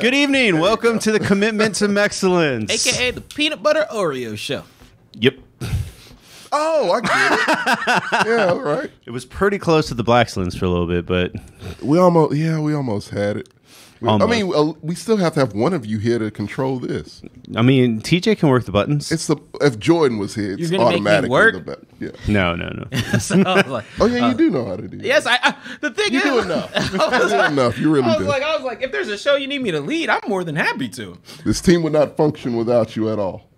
Good evening. Welcome to the Commitment to Mexcellence. AKA the Peanut Butter Oreo Show. Yep. Oh, I get it. yeah, all right. It was pretty close to the Blacklands for a little bit, but We almost, yeah, we almost had it. We- I mean, uh, we still have to have one of you here to control this. I mean, TJ can work the buttons. It's the if Jordan was here, it's You're gonna make me work? the. Yeah. no, no, no. So like, Oh yeah, you do know how to do. that. yes, I, I. The thing you is, do enough. I you was, like, enough. You really I was do. like, I was like, if there's a show you need me to lead, I'm more than happy to. this team would not function without you at all.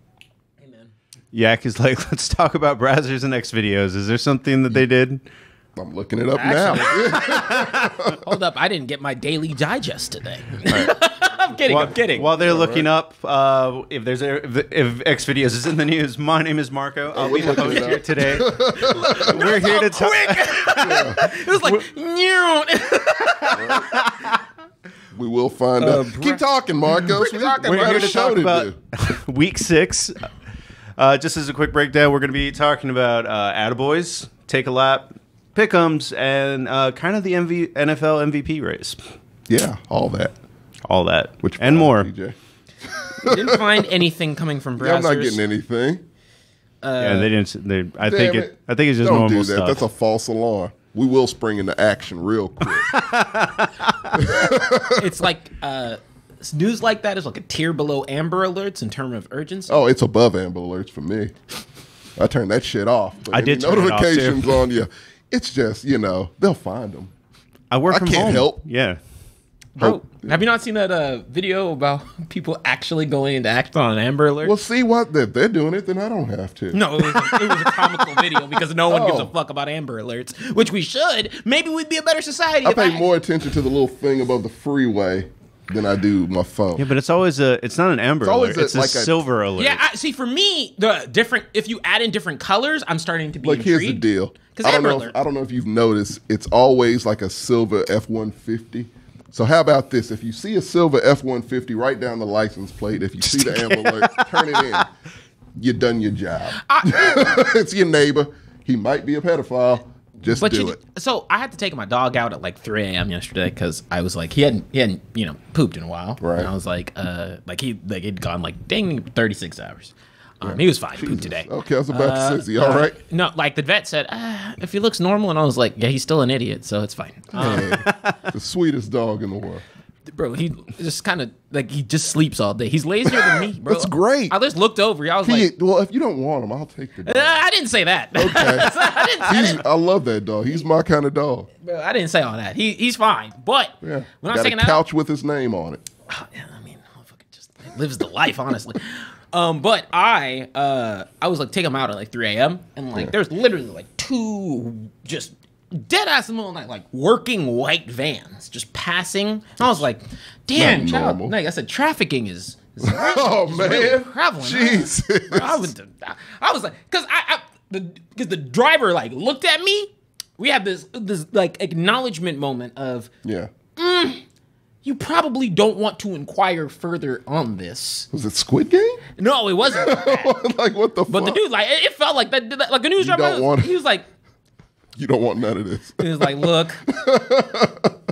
Amen. Yak is like, let's talk about Brazzers and X videos. Is there something that they did? I'm looking it up now. Hold up, I didn't get my daily digest today. I'm kidding. While, I'm kidding. While they're looking up uh, if there's a, if, if X videos is in the news, my name is Marco. I'll we're be the host here today. We're here to talk. it was like, "Nyew." we will find out. Keep talking, Marcos. We, talking, we We're got here to show talk to about week six. Uh, just as a quick breakdown, we're going to be talking about uh, Attaboys, Take a Lap, Pick'ems, and uh, kind of the MV- NFL MVP race. Yeah, all that. All that. Which and more. DJ? didn't find anything coming from Brazzers. Yeah, I'm not getting anything. yeah, they didn't. They, I think Damn it, I think it's just Don't normal do that. stuff. That's a false alarm. We will spring into action real quick. It's like uh, news like that is like a tier below Amber Alerts in terms of urgency. oh, it's above Amber Alerts for me. I turned that shit off. But I did turn it off, too. notifications on you. It's just you know they'll find them. I work I from can't home. help. Yeah. Bro, have you not seen that uh, video about people actually going into act on Amber Alert? Well, see what if they're doing it, then I don't have to. no, it was, a, it was a comical video because no one gives a Oh. fuck about Amber Alerts, which we should. Maybe we'd be a better society. I if pay more attention to the little thing above the freeway than I do my phone. Yeah, but it's always a. It's not an amber It's always alert. a- it's a like a- silver alert. Yeah, I, see, for me, the different. If you add in different colors, I'm starting to be Like here's the deal. deal. 'Cause I don't Amber know. Alert. If, I don't know if you've noticed. It's always like a silver F one fifty. So how about this? If you see a silver F one fifty, write down the license plate. If you see the Amber Alert, turn it in. You done your job. it's your neighbor. He might be a pedophile. Just But do you, it. so I had to take my dog out at like 3 a.m. yesterday because I was like he hadn't he hadn't you know pooped in a while. Right. And I was like uh like he like he'd gone like dang 36 hours. Um, He was fine. He pooped today. Okay, I was about to say, is he all Uh, right? No, like the vet said, uh, if he looks normal, and I was like, yeah, he's still an idiot, so it's fine. Um, the sweetest dog in the world. Bro, he just kind of like he just sleeps all day. He's lazier than me, bro. That's great. I just looked over. I was He, like, well, if you don't want him, I'll take the dog. "Uh, I didn't say that. Okay. I, didn't, I, didn't, I love that dog. He's my kind of dog. bro, I didn't say all that. He he's fine. But Yeah. when I was Got a taking out, couch with his name on it. yeah, I mean, motherfucker just lives the life, honestly. Um, but I, uh, I was like, take him out at like 3 a.m. and like, there's literally like two just dead ass in the middle of the night, like working white vans just passing. I was like, damn, child. Like I said, trafficking is. is Oh man, really prevalent. Jesus! I was, I was like, cause I, I the, cause the driver like looked at me. We had this, this like acknowledgement moment of Yeah. Mm, you probably don't want to inquire further on this. Was it Squid Game? No, it wasn't. like like what the But fuck? the dude, like, it it felt like that. Like a news driver, he was like, you don't want none of this. he was like, look,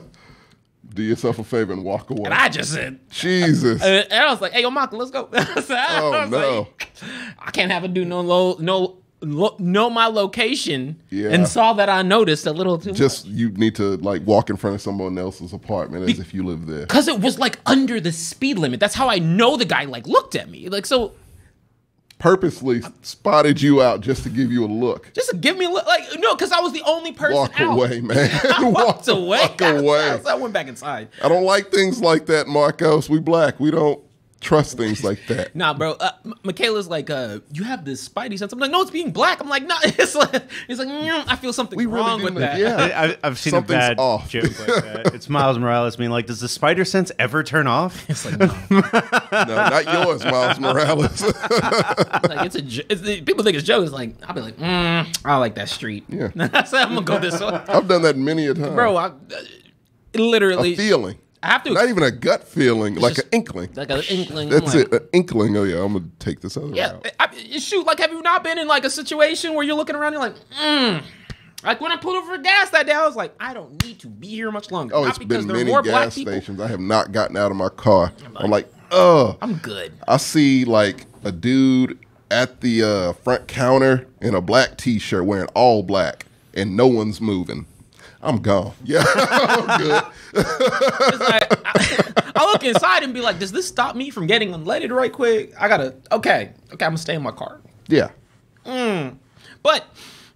Do yourself a favor and walk away. and I just said, Jesus. and I was like, hey, yo, Maka, let's go. So I oh no. like, I can't have a dude no low, no. Lo, know my location Yeah. and saw that I noticed a little too Just you need to like walk in front of someone else's apartment as if you live there. because it was like under the speed limit. That's how I know the guy like looked at me. Like so, Purposely spotted you out just to give you a look. just to give me a look. Like no, because I was the only person. Walk out. away, man. I walked away. Walk away. So I went back inside. I don't like things like that, Marcos. We black. We don't trust things like that. Nah, bro. Uh, M- Michaela's like, uh, you have this spidey sense. I'm like, no, it's being black. I'm like, no, it's like, it's like, mm, I feel something We really wrong with didn't- that. yeah. I, I've seen Something's a bad off. joke like that. It's Miles Morales being like, "Does the spider sense ever turn off?" It's like, no. No, not yours, Miles Morales. like it's a. jo- It's, people think it's joke. It's like I'll be like, mm, I like that street. Yeah. so I'm gonna go this way, I've done that many a time. bro. I, uh, literally, a feeling. I have to. Not even a gut feeling, like just an inkling. like an inkling. That's like, it, an inkling. Oh yeah, I'm gonna take this other Yeah, route. I, shoot. Like, have you not been in like a situation where you're looking around, and you're like, mm, Like when I pulled over for gas that day, I was like, I don't need to be here much longer. Oh, Not it's because been there many more gas stations. I have not gotten out of my car. I'm like, ugh. I'm good. I see like a dude at the uh, front counter in a black T-shirt wearing all black, and no one's moving. I'm gone. Yeah, I'm good. Like, I, I look inside and be like, does this stop me from getting unleaded right quick? I gotta. Okay, okay, I'm gonna stay in my car. Yeah, mm. But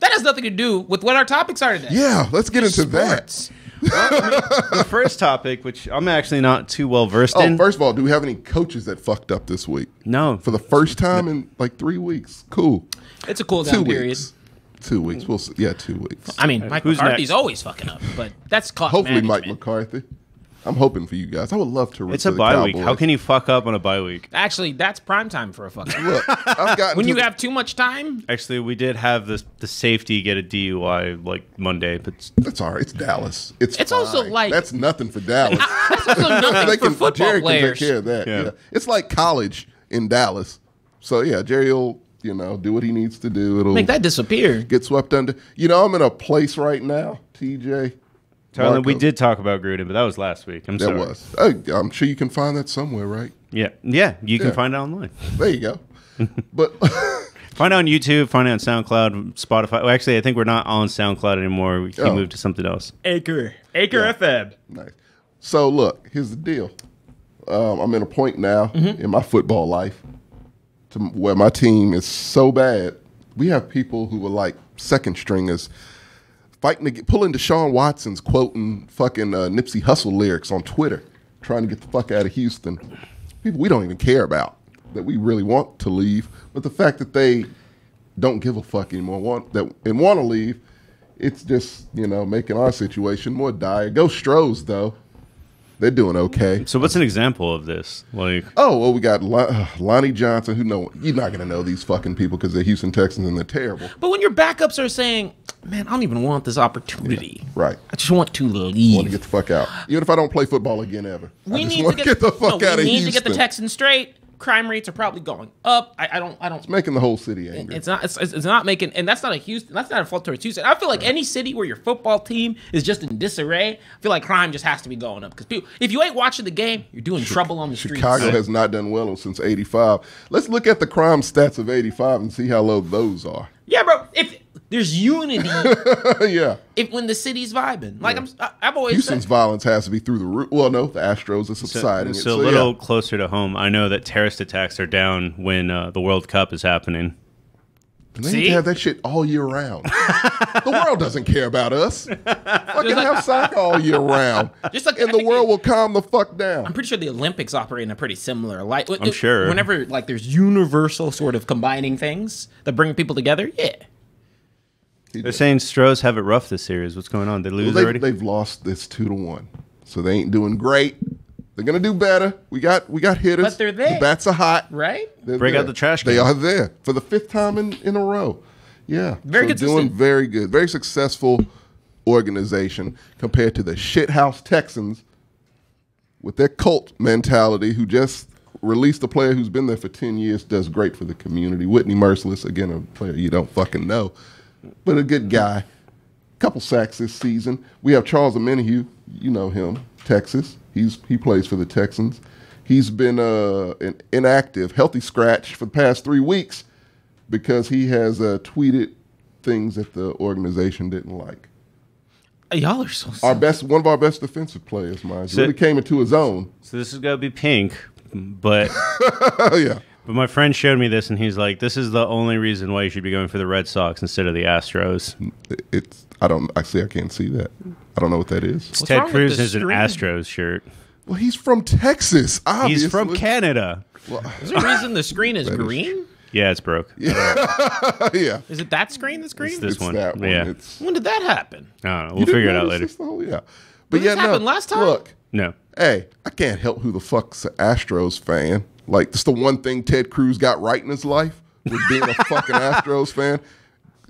that has nothing to do with what our topics are today. yeah. Let's get into that. Sports. the first topic, which I'm actually not too well versed Oh, in. first of all, do we have any coaches that fucked up this week? no, For the first time in like three weeks. Cool. It's a cool Two period. weeks. Two weeks. We'll see. Yeah, two weeks. I mean, Mike Who's McCarthy's next? always fucking up, but that's clock Hopefully, Mike management. McCarthy. I'm hoping for you guys. I would love to. it's for a the bye week. How can you fuck up on a bye week? Actually, that's prime time for a fucking. Look, I've gotten when to you the- have too much time, Actually, we did have the the safety get a DUI like Monday, but That's all right. It's Dallas. It's It's also fine. like- that's nothing for Dallas. that's also nothing They for can- football Jerry players. can take care of that. Yeah. Yeah. it's like college in Dallas. So yeah, Jerry will you know do what he needs to do. It'll Make that disappear. get swept under. You know, I'm in a place right now, TJ. Tyler, we did talk about Gruden, but that was last week. I'm That sorry. was. Oh, I'm sure you can find that somewhere, right? Yeah, yeah. You can find it online. There you go. But Find it on YouTube. Find it on SoundCloud, Spotify. Well, actually, I think we're not on SoundCloud anymore. We he Oh. moved to something else. Acre, Anchor Yeah. FM. Nice. So look, here's the deal. Um, I'm in a point now Mm-hmm. in my football life to where my team is so bad. We have people who are like second stringers fighting to get pulling Deshaun Watson's quoting fucking uh, Nipsey Hussle lyrics on Twitter, trying to get the fuck out of Houston. People we don't even care about that we really want to leave, but the fact that they don't give a fuck anymore want that and want to leave, it's just you know making our situation more dire. Go Stros though, they're doing okay. So, what's an example of this? Like, Oh well, we got Lon- uh, Lonnie Johnson. Who know you're not gonna know these fucking people because they're Houston Texans and they're terrible, But when your backups are saying, "Man, I don't even want this opportunity. right? I just want to leave. want to get the fuck out. Even if I don't play football again ever, I we just need to want get, to get the fuck no, out of Houston. we need to get the Texans straight. Crime rates are probably going up. I, I don't. I don't. It's Making the whole city angry. It's not. It's, it's not making, and that's not a Houston. That's not a fault towards Houston. I feel like any city where your football team is just in disarray, I feel like crime just has to be going up because people. If you ain't watching the game, you're doing trouble on the streets. Chicago has not done well since '85. Let's look at the crime stats of '85 and see how low those are. Yeah, bro. If there's unity, yeah, if when the city's vibing, like I'm, I, I've always Houston's said, violence has to be through the roof. Well, no, the Astros are so, subsiding. it, so a yeah. little closer to home. I know that terrorist attacks are down when uh, the World Cup is happening. And they See? need to have that shit all year round. the world doesn't care about us. Fucking have soccer all year round. Just like- and I the world it- will calm the fuck down. I'm pretty sure the Olympics operate in a pretty similar light. I'm sure. Whenever like there's universal sort of combining things that bring people together, yeah. They're saying Stros have it rough this series. What's going on? They Well, lose they, already. they've lost this two to one, so they ain't doing great. They're gonna do better. We got we got hitters. But they're there. The bats are hot. Right? They're Break out there. the trash Can. They are there for the fifth time in, in a row. Yeah, Very so doing very good. Very successful organization compared to the shithouse Texans with their cult mentality, who just released a player who's been there for ten years, does great for the community. Whitney Mercilus, again, a player you don't fucking know, but a good guy. Couple sacks this season. We have Charles Omenihu. You know him, Texas. He's he plays for the Texans. He's been uh, an inactive, healthy scratch for the past three weeks because he has uh, tweeted things that the organization didn't like. Y'all are so. Our best, one of our best defensive players, mind you, So- really came into his own. so this is gonna be pink, but yeah, but my friend showed me this, and he's like, "This is the only reason why you should be going for the Red Sox instead of the Astros." It's. I don't. I see. I can't see that. I don't know what that is. What's Ted Cruz the has an? Astros shirt. Well, he's from Texas. Obviously. He's from Canada. Is there a reason the screen is green? Yeah, it's broke. yeah, Is it that screen that's green? It's this it's one. that one. Yeah. It's, When did that happen? I don't know. We'll figure it out later. this? Oh yeah, but this yeah, no. happened last time? Look, No. hey, I can't help who the fuck's an Astros fan. Like, that's the one thing Ted Cruz got right in his life with being a fucking Astros fan.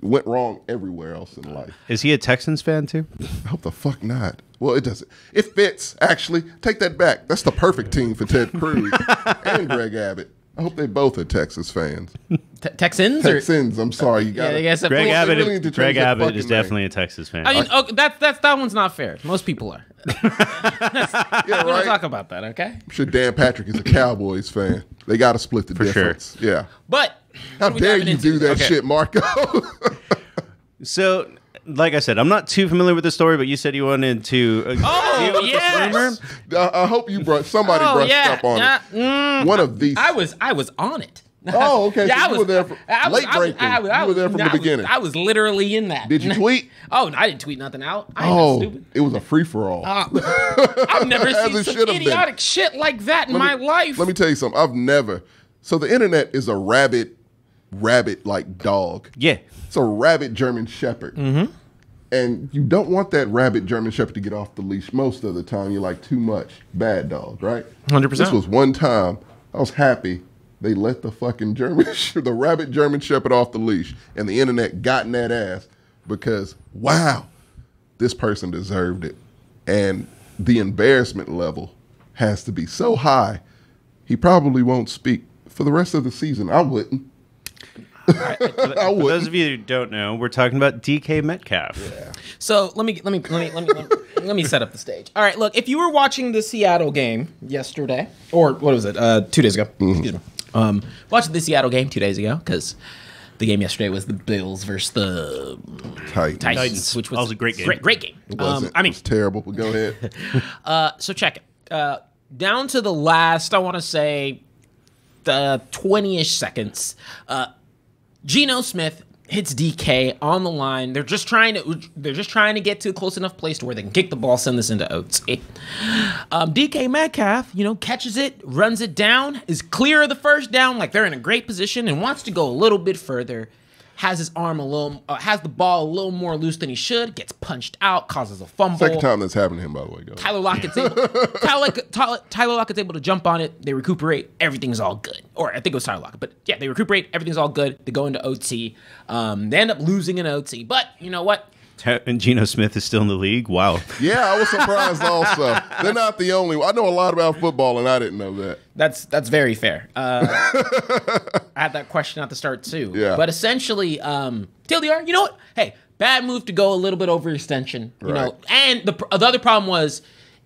Went wrong everywhere else in life. Is he a Texans fan too? I hope the fuck not. Well, it doesn't. It fits, actually. Take that back. That's the perfect team for Ted Cruz and Greg Abbott. I hope they both are Texas fans. Te- Texans or Texans. I'm sorry, you got I guess that- Greg They Abbott, really to Greg Abbott is fucking name. definitely a Texas fan. I mean, okay, that's that's that one's not fair. Most people are. Yeah, We don't talk about that, okay? I'm sure Dan Patrick is a Cowboys fan. They got to split the sure. difference. Yeah. But How what are we dare you into? do that Okay. shit, Marco? So, like I said, I'm not too familiar with the story, but you said you wanted to. Uh, Oh, deal with the yes. I, I hope you brought somebody Oh brushed yeah, up on yeah. it. mm, One of these. I was I was on it. Oh, okay. Yeah, so I you was were there from I was- late breaking. I was- I you were there from I the beginning. I was literally in that. Did you tweet? Oh, no, I didn't tweet nothing out. I ain't Oh, that stupid. it was a free for all. Uh, I've never seen it some been. idiotic shit like that in my life. Let me tell you something. I've never. So the internet is a rabid, rabbit like dog. Yeah. It's a rabid German Shepherd. Mm-hmm. And you don't want that rabid German Shepherd to get off the leash most of the time. You're like, too much. Bad dog, right? 100%. This was one time I was happy they let the fucking German, the rabid German Shepherd off the leash. And the internet got in that ass because, wow, this person deserved it. And the embarrassment level has to be so high, he probably won't speak for the rest of the season. I wouldn't. I For those of you who don't know, we're talking about DK Metcalf. So let me let me let me let me let me, let me set up the stage. All right, look, if you were watching the Seattle game yesterday, or what was it, uh, two days ago? Mm-hmm. Excuse me. Um, watching the Seattle game two days ago because the game yesterday was the Bills versus the Titans. Titans, Titans. which was, That was a great game. Great, great game. It Um, wasn't. I it mean, was terrible. But go ahead. uh, so check it. Uh, down to the last, I want to say, the twenty-ish seconds. Uh, Geno Smith hits DK on the line. They're just trying to they're just trying to get to a close enough place to where they can kick the ball, send this into Oates. Um, DK Metcalf, you know, catches it, runs it down, is clear of the first down, like they're in a great position, and wants to go a little bit further. Has his arm a little, uh, has the ball a little more loose than he should. Gets punched out, causes a fumble. Second time that's happened to him, by the way. Go. Tyler Lockett's able, Tyler, Tyler, Tyler Lockett's able to jump on it. They recuperate. Everything's all good. Or I think it was Tyler Lockett, but yeah, they recuperate. Everything's all good. They go into OT. Um, they end up losing in OT, but you know what? Ta- And Geno Smith is still in the league. Wow. Yeah, I was surprised also. They're not the only one. I know a lot about football, and I didn't know that. That's that's very fair. Uh, I had that question at the start too. Yeah. But essentially, um, TLDR, you know what? Hey, bad move to go a little bit over extension. You Right. know, and the the other problem was.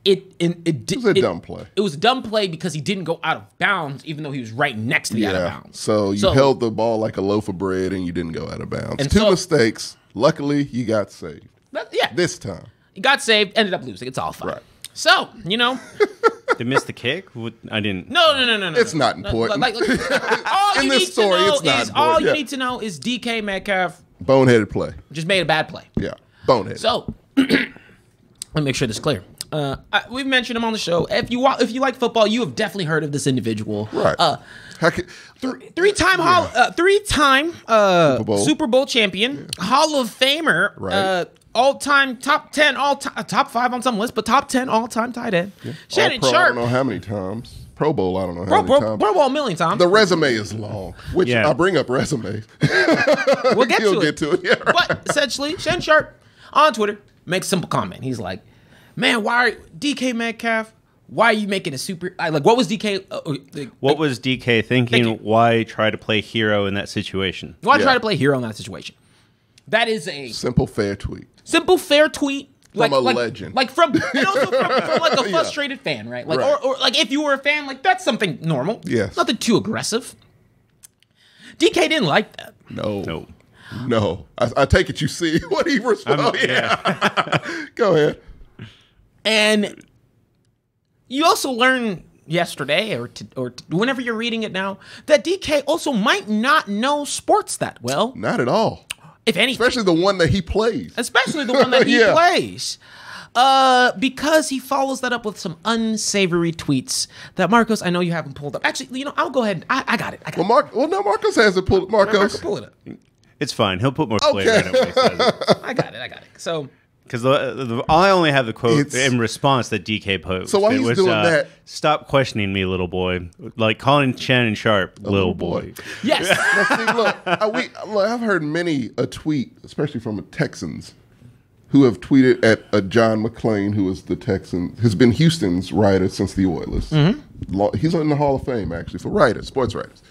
It, it, it, di- was a it- dumb play. It was a dumb play because he didn't go out of bounds, even though he was right next to the out of bounds. So you held the ball like a loaf of bread, and you didn't go out of bounds. And Two so- mistakes. Luckily, you got saved But, yeah, this time. he got saved, ended up losing. It's all fine. Right. So you know, They missed the kick? What- I didn't. no, no, no, no, no. It's no. not important. Like, like, all In you this need story, to know it's not is all you yeah. need to know is DK Metcalf Boneheaded play. just made a bad play. Yeah. Bonehead. So let me make sure this is clear. Uh, I, we've mentioned him on the show. If you wa- if you like football, you have definitely heard of this individual. right. Uh, How could, three time hall, uh, three time uh, Super Bowl. Super Bowl champion, Hall of Famer, Right. uh, all time top ten, all ti- uh, top five on some list, but top ten all time tight end. Shannon All-Pro, I Sharpe, don't know how many times. Pro Bowl, I don't know how Pro, many Pro, times. Pro Bowl a million times. the resume is long, which Yeah. I bring up resumes. we'll get You'll to get it. to it. Yeah, right. But essentially, Shannon Sharpe on Twitter makes a simple comment. He's like, "Man, why are DK Metcalf? Why are you making a super? Like, what was DK? Uh, uh, like, What was DK thinking? Thank. Why try to play hero in that situation? why Yeah. try to play hero in that situation? That is a Simple, fair tweet. simple, fair tweet. Like, a like, legend. like from and also from, from like a Yeah. frustrated fan, right? Like, Right. or, or like if you were a fan, like that's something normal. Yes. nothing too aggressive. DK didn't like that. No. No. No. I, I take it you see what he responded. yeah. Go ahead. And you also learn yesterday or to, or t- whenever you're reading it now that DK also might not know sports that well, Not at all. if anything, Especially the one that he plays. especially the one that he Yeah. plays. Uh, because he follows that up with some unsavory tweets that Marcos, I know you haven't pulled up. Actually, you know, I'll go ahead. I, I got it. I got Well, it. Mark. Well, no, Marcos has it pulled. Marcos. Marcos, pull it up. It's fine. He'll put more flavor Okay. in it when he says it. I got it. I got it. So Because the, the, I only have the quote It's- in response that DK posted. So while he's was, doing uh, that- stop questioning me, little boy. Like calling Shannon Sharpe, little, little boy. boy. yes, Now, see, look, I, we, look, I've heard many a tweet, especially from Texans, who have tweeted at a John McClain, who is the Texan, has been Houston's writer since the Oilers. Mm-hmm. He's in the Hall of Fame actually for writers, sports writers.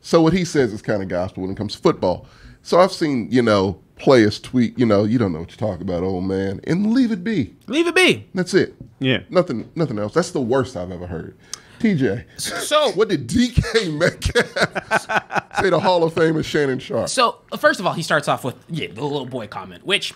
So what he says is kind of gospel when it comes to football. So I've seen you know players tweet, you know, you don't know what you're talking about, old man, and leave it be. Leave it be. That's it. Yeah. Nothing. Nothing else. That's the worst I've ever heard. TJ, So what did DK Metcalf say? The Hall of Fame is Shannon Sharpe. So uh, first of all, he starts off with yeah, the little boy comment, which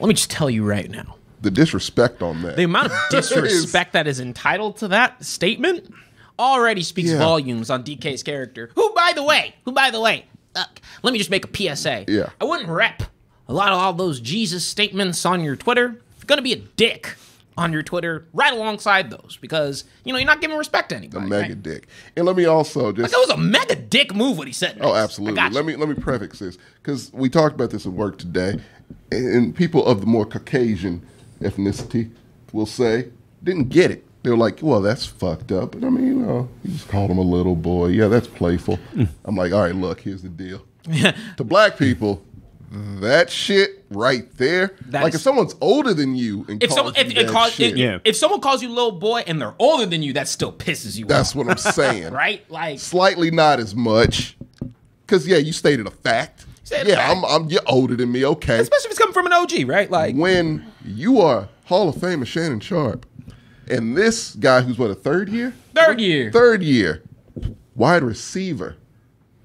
let me just tell you right now. The disrespect on that. The amount of disrespect that is entitled to that statement already speaks Yeah. volumes on DK's character. Who, by the way, who, by the way, uh, let me just make a PSA. Yeah. I wouldn't rep a lot of all those Jesus statements on your Twitter. If you're gonna be a dick on your Twitter, right alongside those, because you know you're not giving respect to anybody. a mega right? dick. And let me also just That was a mega dick move what he said. Oh, next. I absolutely. Let me let me preface this because we talked about this at work today, and people of the more Caucasian ethnicity will say didn't get it. They were like, "Well, that's fucked up." But I mean, you know, you just called him a little boy. Yeah, that's playful. Mm. I'm like, all right, look, here's the deal. to black people, that shit right there, That like is- if someone's older than you and If calls someone you if, that calls, shit, if, Yeah. if someone calls you little boy and they're older than you, that still pisses you that's off, what I'm saying. right? Like slightly not as much. Cause yeah, you stated a fact. Stated a yeah, fact. I'm, I'm you're older than me. Okay. especially if it's coming from an OG, right? Like When you are Hall of Famer Shannon Sharpe, and this guy who's what a third year, third year. third year, wide receiver,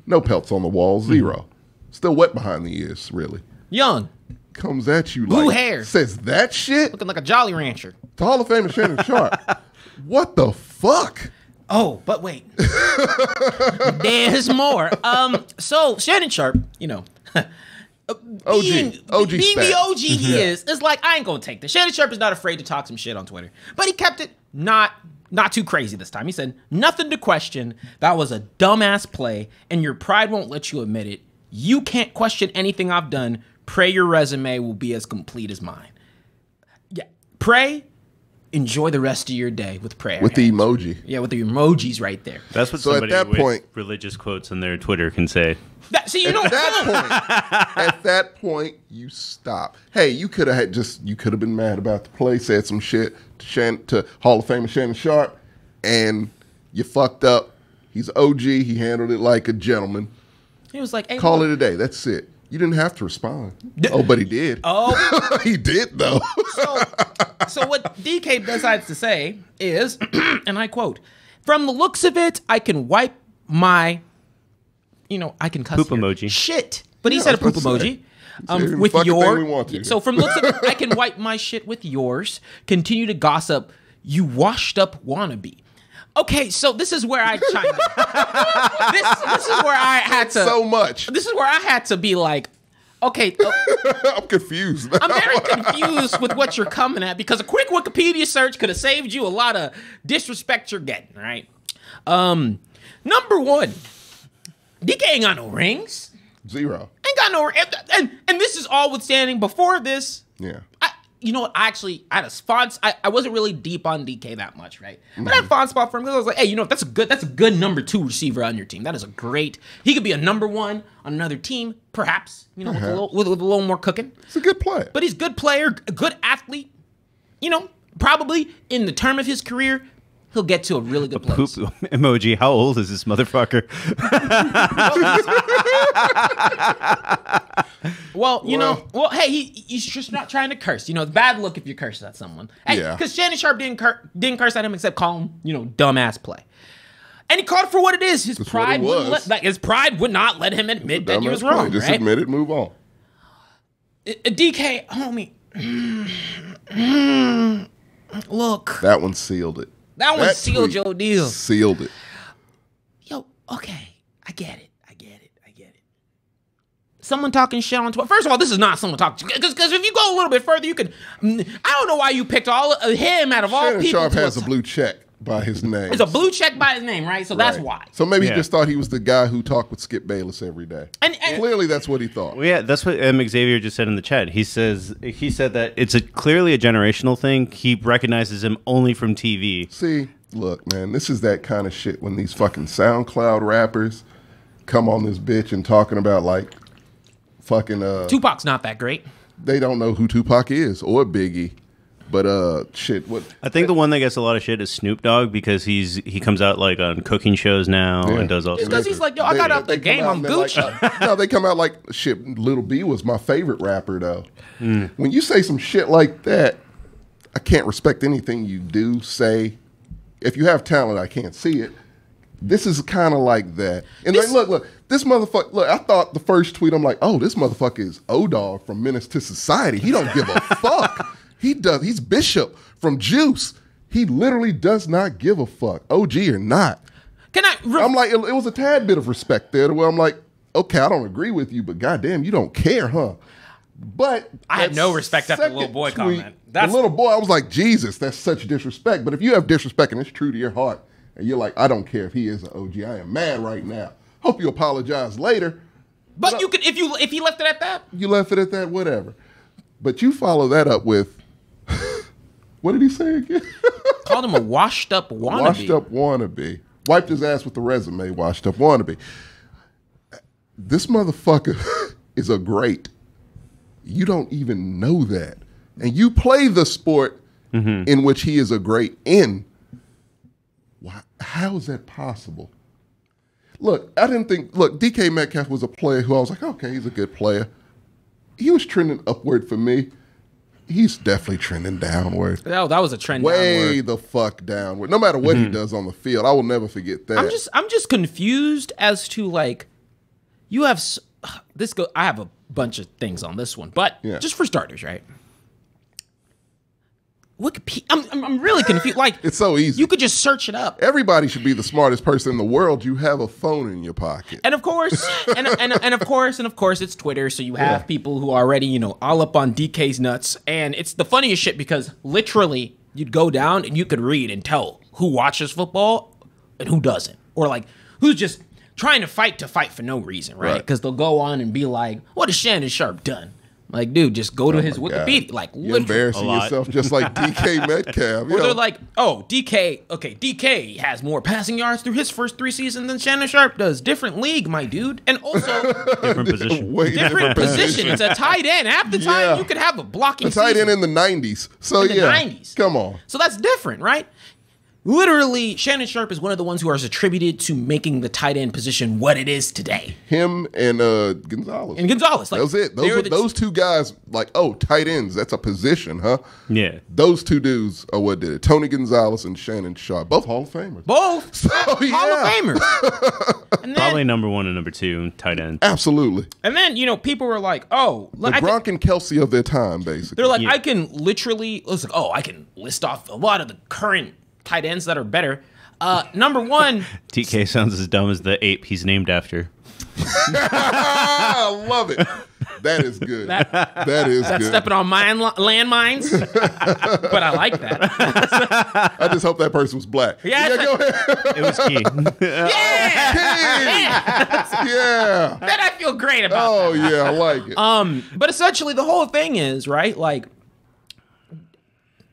no pelts on the wall, Hmm. zero, still wet behind the ears, really. young, Comes at you Blue like hair. says that shit looking like a Jolly Rancher. to Hall of Famer Shannon Sharpe. what the fuck? Oh, but wait. There's more. Um, so Shannon Sharpe, you know, OG, being, OG being the. OG he mm-hmm. is, is like I ain't gonna take this. Shannon Sharpe is not afraid to talk some shit on Twitter, but he kept it not not too crazy this time. He said nothing to question. That was a dumbass play, and your pride won't let you admit it. You can't question anything I've done. Pray your resume will be as complete as mine. Yeah, pray. Enjoy the rest of your day with prayer. with the emoji. yeah, with the emojis right there. That's what So at somebody that with point- religious quotes on their Twitter can say. That, see, you know, At that point, at that point, you stop. Hey, you could have had just you could have been mad about the play, said some shit to, Shan, to Hall of Famer Shannon Sharpe, and you fucked up. He's OG. He handled it like a gentleman. he was like, hey, Call look, it a day. That's it. You didn't have to respond. Oh, but he did. Oh, he did though. so, so what DK decides to say is, and I quote, "From the looks of it, I can wipe my, you know, I can cuss Poop here. emoji. shit." But he said a poop emoji. Um, with your we want to. so from looks of I can wipe my shit with yours. Continue to gossip, you washed up wannabe. Okay, so this is where I chimed in. this, this is where I had to. so much. this is where I had to be like, okay, uh, I'm confused. I'm very confused with what you're coming at because a quick Wikipedia search could have saved you a lot of disrespect you're getting, right? Um, number one, DK ain't got no rings. Zero. Ain't got no and, and and this is all withstanding before this. Yeah. I, you know what? I actually I had a spot. I, I wasn't really deep on DK that much, right? But I had a fond spot for him because I was like, hey, you know, that's a good that's a good number two receiver on your team. That is a great. He could be a number one on another team, perhaps. You know, with, a uh-huh. little, with, with a little more cooking. It's a good play. But he's a good player, a good athlete. You know, probably in the term of his career, he'll get to a really good Poop place. emoji. How old is this motherfucker? Well, you know, Well- well, hey, he, he's just not trying to curse. You know, it's bad look if you curse at someone. Hey, Yeah. because Shannon Sharpe didn't cur- didn't curse at him except call him, you know, dumbass play. And he called it for what it is. His what pride wouldn't was. let, like his pride would not let him admit that he Dumbass was play. wrong. Just right? admit it. Move on. Uh, DK, homie, look, That one sealed it. That one that sealed your deal. Sealed it. Yo, okay, I get it, I get it, I get it. Someone talking shit on Twitter. First of all, this is not someone talking because because if you go a little bit further, you could. mm, I don't know why you picked all of him out of all Shannon people. Sharpe has a blue check by his name. It's a blue check by his name, right? So that's why. So maybe Yeah. he just thought he was the guy who talked with Skip Bayless every day. And, and Clearly, that's what he thought. Well, yeah, that's what um, Xavier just said in the chat. He says he said that it's a clearly a generational thing. He recognizes him only from TV. See, look, man, this is that kind of shit when these fucking SoundCloud rappers come on this bitch and talking about like fucking uh Tupac's not that great. they don't know who Tupac is or Biggie But uh, shit, what? I think the one that gets a lot of shit is Snoop Dogg because he's he comes out like on cooking shows now Yeah. and does all. Just sorts because he's like, yo, I got out the game. out I'm and they're like, Gucci. uh, no, they come out like shit. Lil B was my favorite rapper though. Hmm. When you say some shit like that, I can't respect anything you do say. If you have talent, I can't see it. This is kind of like that. And This- like, look, look, this motherfucker. Look, I thought the first tweet, I'm like, oh, this motherfucker is O Dog from Menace to Society. He don't give a fuck. He does. He's Bishop from Juice. He literally does not give a fuck, OG or not. Can I? re- I'm like, it, it was a tad bit of respect there, to where I'm like, okay, I don't agree with you, but goddamn, you don't care, huh? But I had no respect after the little boy tweet, comment. That's- the little boy. I was like, Jesus, that's such disrespect. But if you have disrespect and it's true to your heart, and you're like, I don't care if he is an OG, I am mad right now. Hope you apologize later. but you could if you if he left it at that. You left it at that, whatever. But you follow that up with, what did he say again? Called him a washed up wannabe. Washed up wannabe. Wiped his ass with the resume, washed up wannabe. This motherfucker is a great. You don't even know that. And you play the sport mm-hmm. in which he is a great in. Why, how is that possible? Look, I didn't think, look, DK Metcalf was a player who I was like, okay, he's a good player. He was trending upward for me. He's definitely trending downward Oh, that was a trend. way downward. the fuck downward. No matter what he mm-hmm. does on the field, I will never forget that. I'm just I'm just confused as to like you have s- this go I have a bunch of things on this one, but Yeah. just for starters, right? Wikipedia. I'm, I'm I'm really confused. Like it's so easy. you could just search it up. Everybody should be the smartest person in the world. You have a phone in your pocket. And of course, and, and, and of course, and of course, it's Twitter. So you have people who are already, you know, all up on DK's nuts. And it's the funniest shit because literally you'd go down and you could read and tell who watches football and who doesn't. Or like who's just trying to fight to fight for no reason, right? Right. Because they'll go on and be like, what has Shannon Sharpe done? Like, dude, just go to oh his Oh my God. Wikipedia. Like, You're literally. embarrassing yourself just like DK Metcalf. Or Yo, they're like, oh, DK, okay, DK has more passing yards through his first three seasons than Shannon Sharpe does. Different league, my dude. And also, different position. way different position. It's a tight end. Half the time, Yeah. you could have a blocking a tight season. end in the '90s. So In the yeah, 90s. come on. So that's different, right? Literally, Shannon Sharpe is one of the ones who are attributed to making the tight end position what it is today. Him and uh, Gonzalez. And Gonzalez, like that was it. Those they're were, the- those two guys. Like, oh, tight ends. That's a position, huh? Yeah. Those two dudes are what did it. Tony Gonzalez and Shannon Sharpe, both Hall of Famers. both So, Hall of. Famers. and then, Probably number one and number two tight end. Absolutely. and then you know, people were like, "Oh, The I can- Gronk and Kelce of their time, basically. They're like, Yeah. I can literally, it like, oh, I can list off a lot of the current tight ends that are better. Uh, number one, DK sounds as dumb as the ape he's named after. I love it. That is good. That- that is that's good. stepping on mine landmines, but I like that. I just hope that person was black. Yeah, yeah go ahead. It was key. Yeah, key. yeah. then I feel great about Oh yeah, I like it. Um, but essentially, the whole thing is right, like,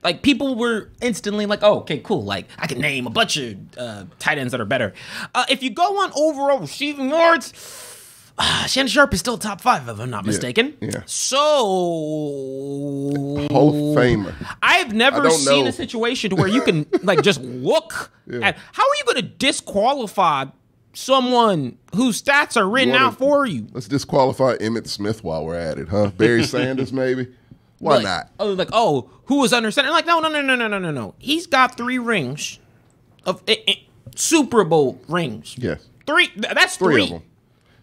like people were instantly like, "Oh, okay, cool. Like, I can name a bunch of uh, tight ends that are better." Uh, if you go on overall receiving yards, uh, Shannon Sharpe is still top five, if I'm not mistaken. yeah. So Hall of Famer. I've never seen know. a situation to where you can like just look at how are you going to disqualify someone whose stats are written wanna- out for you? Let's disqualify Emmitt Smith while we're at it, huh? Barry Sanders, maybe. Why like, not? Oh, like oh, who was under center? Like no, no, no, no, no, no, no, no. He's got three rings of eh, eh, Super Bowl rings. Yes, Three. That's three three. of them.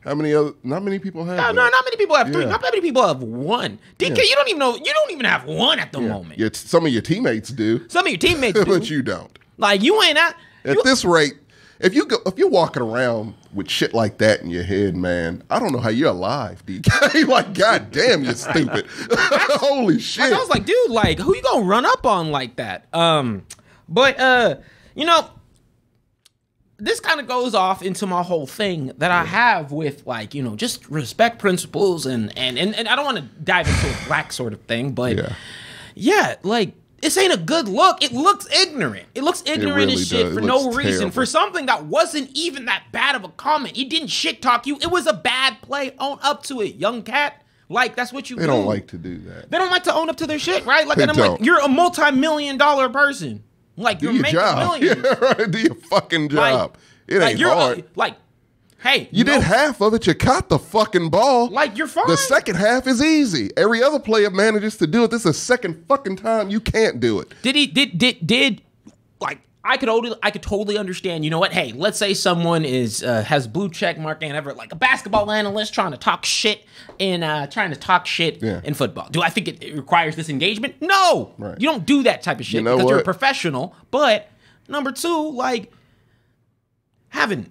How many other? Not many people have. No, that. no, not many people have three. Yeah. Not many people have one. DK, Yeah. you don't even know. You don't even have one at the Yeah. moment. Yeah, some of your teammates do, Some of your teammates do. but you don't. like you ain't at. At you- this rate, if you go, if you're walking around with shit like that in your head, man, I don't know how you're alive, DK. like, goddamn, you're stupid. Holy shit! I was like, dude, like, who you gonna run up on like that? Um, but uh, you know, this kind of goes off into my whole thing that I have with like, you know, just respect principles and and and, and I don't want to dive into a black sort of thing, but Yeah. yeah, like this ain't a good look. It looks ignorant. It looks ignorant really as shit does. for no reason. terrible. For something that wasn't even that bad of a comment. He didn't shit talk you. It was a bad play. Own up to it, young cat. Like that's what you They do. don't like to do that. They don't like to own up to their shit, right? Like, They and I'm don't. like, you're a multi-million dollar person. Like, Do you're your making job. millions. Yeah, right. Do your fucking Like- job. it like, ain't you're hard. like, hey, you know- did half of it. You caught the fucking ball. Like, you're fine. The second half is easy. Every other player manages to do it. This is the second fucking time you can't do it. Did he did did did like I could only, I could totally understand. You know what? Hey, let's say someone is uh, has blue check mark and ever like a basketball analyst trying to talk shit in uh trying to talk shit Yeah. in football. Do I think it, it requires this engagement? No. Right. You don't do that type of shit You know because you're a professional. But number two, like having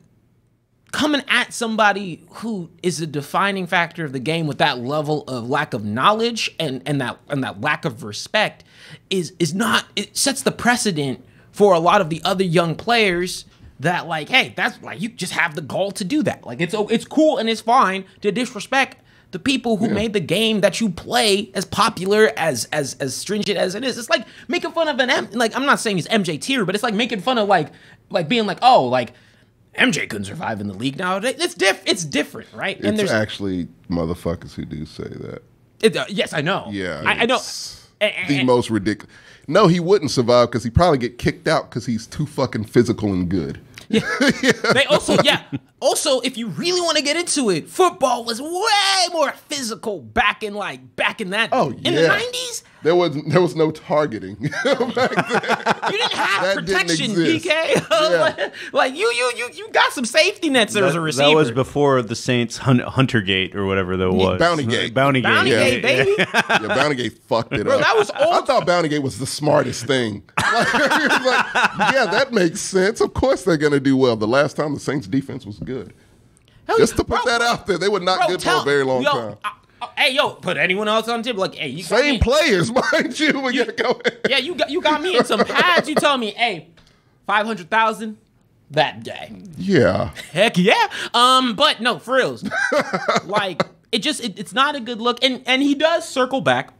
coming at somebody who is a defining factor of the game with that level of lack of knowledge and and that and that lack of respect is is not it sets the precedent for a lot of the other young players that like hey that's like you just have the gall to do that. Like it's it's cool and it's fine to disrespect the people who made the game that you play as popular as as as stringent as it is. It's like making fun of an M like I'm not saying he's MJ tier but it's like making fun of like like being like oh like MJ couldn't survive in the league now. It's diff. It's different, right? and It's there's actually motherfuckers who do say that. it, uh, yes, I know. Yeah, I, I know. And- and- eh, eh, The and- most ridiculous. No, he wouldn't survive because he'd probably get kicked out because he's too fucking physical and good. they also, yeah. Also, if you really want to get into it, football was way more physical back in like back in that. Oh, yeah. in the nineties, There was there was no targeting. you didn't have That didn't protection, exist. DK. Yeah. like you, you, you, you got some safety nets there as a That, receiver. that was before the Saints Hun- Huntergate or whatever that was. Bountygate. Bountygate. Bounty Yeah. Gate, baby. yeah, Bountygate fucked it Bro, up. that was I old. thought Bountygate was the smartest thing. Like, was like, yeah, that makes sense. Of course they're gonna do well. The last time the Saints defense was good. Hell, Just to put bro, that out there, they were not bro, good tell- for a very long yo, time. I- I- hey, yo, put anyone else on tip. Like, hey, you Same me- players, mind you. We gotta go. Yeah, you got you got me in some pads. You tell me, hey, five hundred thousand that day. Yeah. Heck yeah. Um, but no, for reals. like it just it, it's not a good look. And and he does circle back.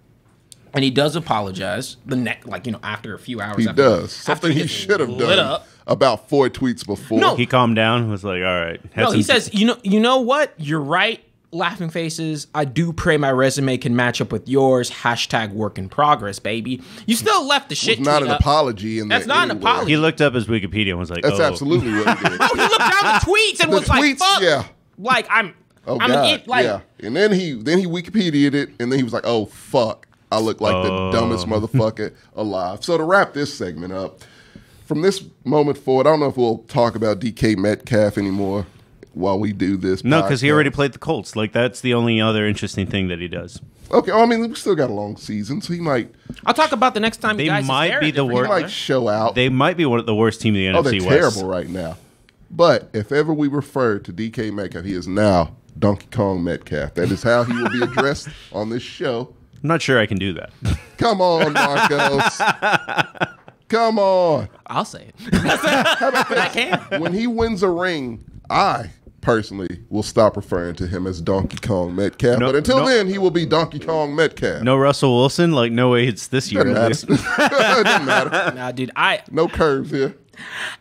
And he does apologize the next, like you know, after a few hours. He after, does. after Something he should have done up. about four tweets before. No. He calmed down. Was like, all right. had No, he says, you know, you know what? You're right. Laughing faces. I do pray my resume can match up with yours. Hashtag work in progress, baby. You still left the shit. it's not an up. apology in That's there not an apology. He looked up his Wikipedia and was like, That's oh. absolutely what he did. Oh, he looked down the tweets and The was like, tweets, "Fuck." yeah. Like I'm. Oh I'm God, it, like, yeah. And then he then he Wikipedia'd it, and then he was like, "Oh fuck, I look like Oh. the dumbest motherfucker alive." So to wrap this segment up, from this moment forward, I don't know if we'll talk about DK Metcalf anymore while we do this. No, because he already played the Colts. Like that's the only other interesting thing that he does. Okay, well, I mean, we still got a long season, so he might I'll talk about the next time. They you guys might be the worst- color. might show out. They might be one of the worst team in the oh, NFC they're West. terrible right now. But if ever we refer to DK Metcalf, he is now Donkey Kong Metcalf. That is how he will be addressed on this show. I'm not sure I can do that. Come on, Marcos. Come on. I'll say it. but I can. When he wins a ring, I personally will stop referring to him as Donkey Kong Metcalf. No- but until no- then, he will be Donkey Kong Metcalf. No Russell Wilson. Like no way it's this year. Doesn't At matter. it doesn't matter. Nah, dude. I. No curves here.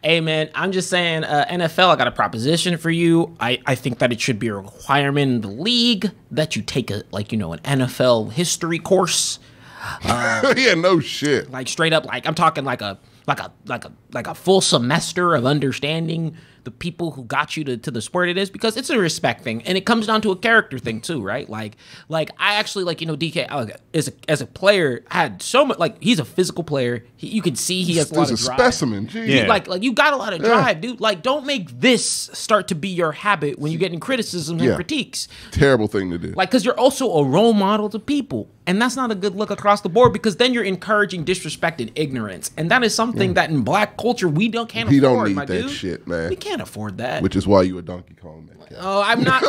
Hey, man. I'm just saying. Uh, NFL. I got a proposition for you. I. I think that it should be a requirement in the league that you take a like you know an NFL history course. yeah, no shit. like straight up like i'm talking like a like a like a like a full semester of understanding the people who got you to, to the sport it is because it's a respect thing and it comes down to a character thing too right like like i actually like you know dk like, as a, as a player had so much like he's a physical player he, you can see he has a lot He's of a drive specimen. Jeez. Yeah. like like you got a lot of drive dude like don't make this start to be your habit when you're getting criticism and Yeah. critiques Terrible thing to do. like because you're also a role model to people and that's not a good look across the board because then you're encouraging disrespect and ignorance and that is something that in black culture we don't can't We don't need my that dude shit, man. we can't afford that Which is why you a Donkey Kong Metcalf. oh i'm not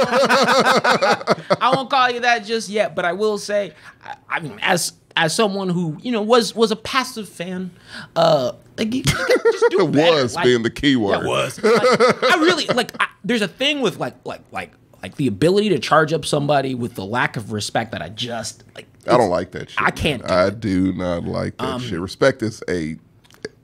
i won't call you that just yet but i will say i, I mean as as someone who you know was was a passive fan uh like you, just do It better. was Like, being the key word. yeah, was. Like, I really like. I, there's a thing with like like like like the ability to charge up somebody with the lack of respect that I just like. I don't like that shit. I can't do I it. Um, do not like that shit. Respect is a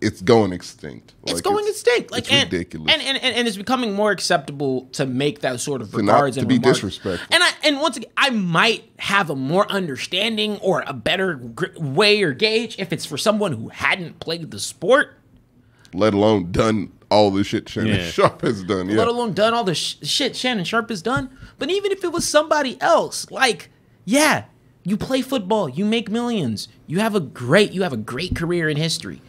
it's going extinct. It's Like, going extinct. Like it's and, ridiculous. And, and, and and it's becoming more acceptable to make that sort of To not- regards to and be remarks. disrespectful. And I and once again, I might have a more understanding or a better gr- way or gauge if it's for someone who hadn't played the sport, let alone done all the shit Shannon Yeah. Sharpe has done. Yeah. let alone done all the sh- shit Shannon Sharpe has done. But even if it was somebody else, like yeah, you play football, you make millions, you have a great you have a great career in history.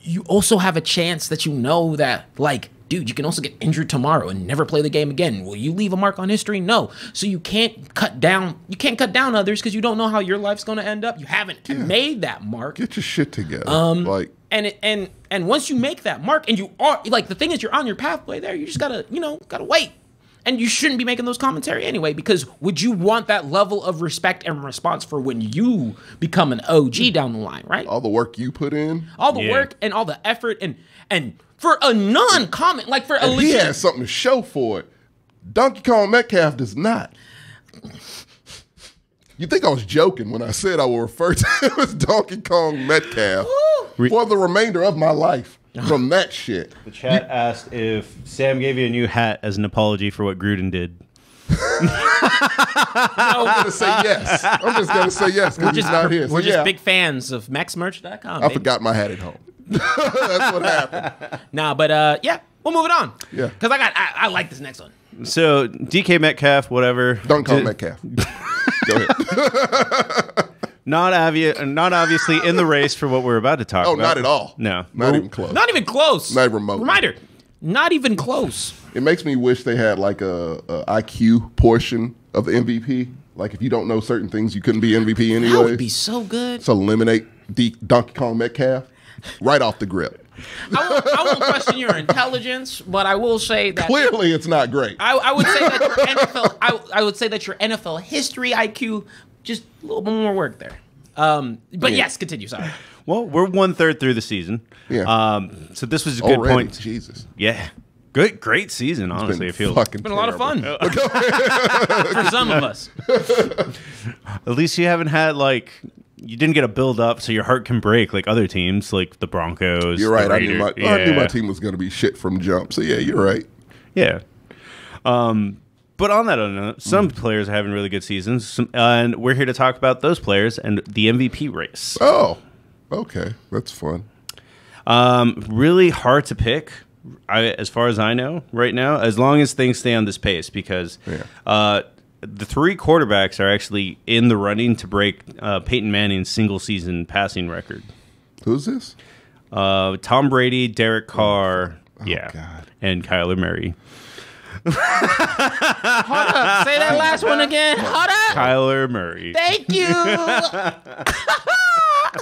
You also have a chance that you know that like dude, you can also get injured tomorrow and never play the game again. Will you leave a mark on history? No. So you can't cut down you can't cut down others because you don't know how your life's going to end up. You haven't made that mark Get your shit together. Um, like and it, and and once you make that mark and you are like the thing is you're on your pathway there you just gotta you know gotta wait and you shouldn't be making those commentary anyway because would you want that level of respect and response for when you become an og mm. down the line right all the work you put in. all the Yeah. work and all the effort and and for a non-comment like for a And he legit has something to show for it. Donkey Kong Metcalf does not. You think I was joking when I said I will refer to him as Donkey Kong Metcalf for the remainder of my life from that shit. The chat asked if Sam gave you a new hat as an apology for what Gruden did. I'm gonna say yes. I'm just gonna say yes because he's not here. So we're just yeah, big fans of mexmerch.com I baby. forgot my hat at home. That's what happened. nah but uh yeah we'll move it on Yeah. because i got I, I like this next one So DK Metcalf, whatever. Don't call did- Metcalf. Go ahead. Not obvious, not obviously in the race for what we're about to talk about. Oh, about. not at all. No, not even close. Not even close. Not even remotely. Reminder, not even close. It makes me wish they had like a, a IQ portion of the MVP. Like if you don't know certain things, you couldn't be MVP anyway. That would be so good. so eliminate D- Donkey Kong Metcalf right off the grip. I won't, I won't question your intelligence, but I will say that Clearly, it's not great. I, I would say that your NFL, I, I would say that your NFL history IQ, just a little bit more work there. Um, but Yeah. yes, continue. Sorry. Well, we're one third through the season. Yeah. Um. So this was a good Already, point. Jesus, Yeah. Good, great season. It's Honestly, been I feel. It's been a lot of fun for some of us. At least you haven't had like you didn't get a build up, so your heart can break like other teams, like the Broncos. You're right. I knew, my, Raiders. I knew my team was going to be shit from jump. So yeah, you're right. Yeah. Um, but on that note, some Mm. players are having really good seasons, some, and we're here to talk about those players and the MVP race. Oh, okay, that's fun. Um, really hard to pick, I, as far as I know right now, as long as things stay on this pace, because Yeah. uh, the three quarterbacks are actually in the running to break uh, Peyton Manning's single season passing record. Who's this? Uh, Tom Brady, Derek Carr, yeah, Oh, God. and Kyler Murray. Hold up. Say that last one again. Hold up. Kyler Murray. Thank you.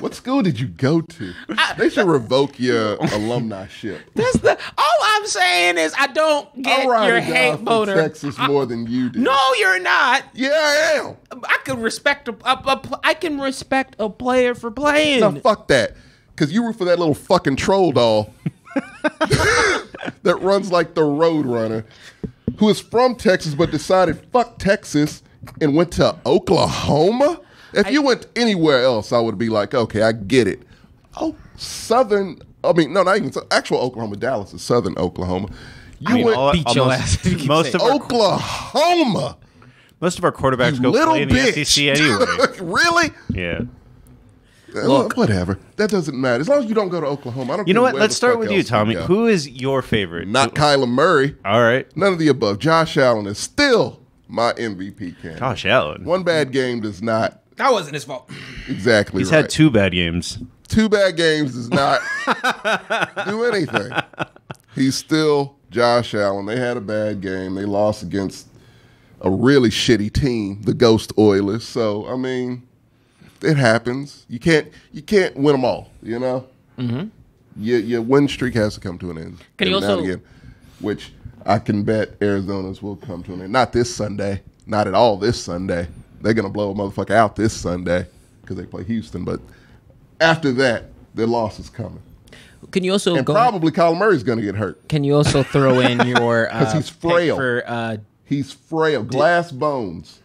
What school did you go to? They should revoke your alumni ship. That's the, all I'm saying is I don't get I'm riding your down hate for boner. Texas more than you do. No, you're not. Yeah, I am. I could respect a, a, a pl- I can respect a player for playing. No, fuck that. Because you root for that little fucking troll doll that runs like the Road Runner, who is from Texas but decided fuck Texas and went to Oklahoma. If you went anywhere else, I would be like, okay, I get it. Oh, Southern. I mean, no, not even so- actual Oklahoma. Dallas is Southern Oklahoma. You I mean, went all- beat your almost- ass if you keep most saying of our, Oklahoma. most of our quarterbacks You go little play in the. SEC anyway. really? yeah. Uh, whatever. That doesn't matter. As long as you don't go to Oklahoma. I don't You know what? Let's start with you, Tommy. Who is your favorite? Not Kyler Murray. All right. None of the above. Josh Allen is still my MVP candidate. Josh Allen. One bad game does not That wasn't his fault. exactly He's right. had two bad games. Two bad games does not do anything. He's still Josh Allen. They had a bad game. They lost against a really shitty team, the Ghost Oilers. So I mean, it happens. You can't you can't win them all. You know. Mm-hmm. Your your win streak has to come to an end. Can you every now and also- again, which I can bet Arizona's will come to an end. Not this Sunday. Not at all this Sunday. They're gonna blow a motherfucker out this Sunday because they play Houston. But after that, their loss is coming. Can you also And go? probably Kyler Murray's going to get hurt. Can you also throw in your? uh, 'Cause he's frail. For, uh, He's frail, glass bones.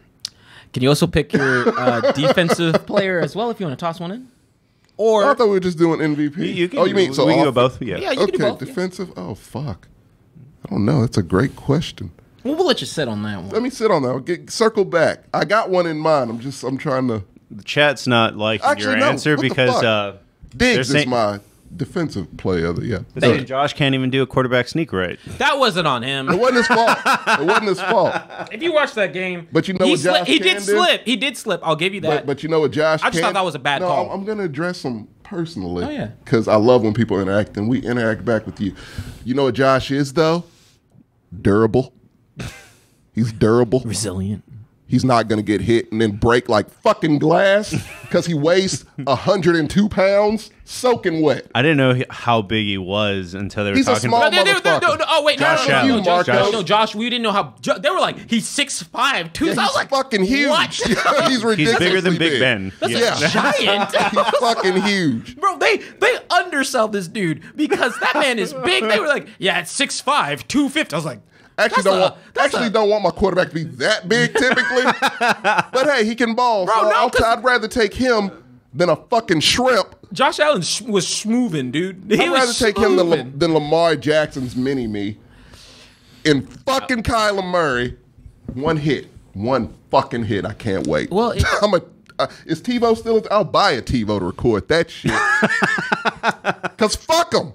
Can you also pick your uh, defensive player as well if you want to toss one in? or I thought we were just doing MVP. You, you can, oh, you mean so we can go off- both? Yeah. yeah, you can do Okay, both. yeah. defensive. Oh fuck. I don't know. That's a great question. Well, we'll let you sit on that one. Let me sit on that. one. Get circle back. I got one in mind. I'm just. I'm trying to. The chat's not liking Actually, your no. answer What the because fuck? uh, Diggs they're is saying- my defensive play of the- Yeah. they're Josh can't even do a quarterback sneak right. That wasn't on him. It wasn't his fault. It wasn't his fault. If you watch that game, But you know he, what Josh he did do? slip. He did slip. I'll give you that. But, but you know what, Josh? I just can- thought that was a bad no, call. I'm, I'm going to address him personally. Oh, yeah. Because I love when people interact, and we interact back with you. You know what Josh is, though? Durable. He's durable. Resilient. He's not going to get hit and then break like fucking glass because he weighs 102 pounds soaking wet. I didn't know how big he was until they were He's a talking small about. No, no, no, no, no, no, oh wait, Josh no, no, no, no, Allen. Josh, Josh- no, Josh, we didn't know how. Jo- they were like, he's six five, two. Yeah, I was like, fucking huge. What? he's ridiculously He's bigger than Big big. Ben. That's Yeah. a giant. he's fucking huge. Bro, they they undersell this dude because that man is big. They were like, yeah, it's 6'5", 250. I was like, Actually, that's don't a- want actually a- don't want my quarterback to be that big typically. but hey, he can ball. Bro, so no, I'll, 'cause- I'd rather take him than a fucking shrimp. Josh Allen sh- was schmoving, dude. He I'd rather take him than, La- than Lamar Jackson's mini me. In fucking Kyler Murray, one hit, one fucking hit. I can't wait. Well, it- I'm a. Uh, is TiVo still? I'll buy a TiVo to record that shit. Cause fuck them.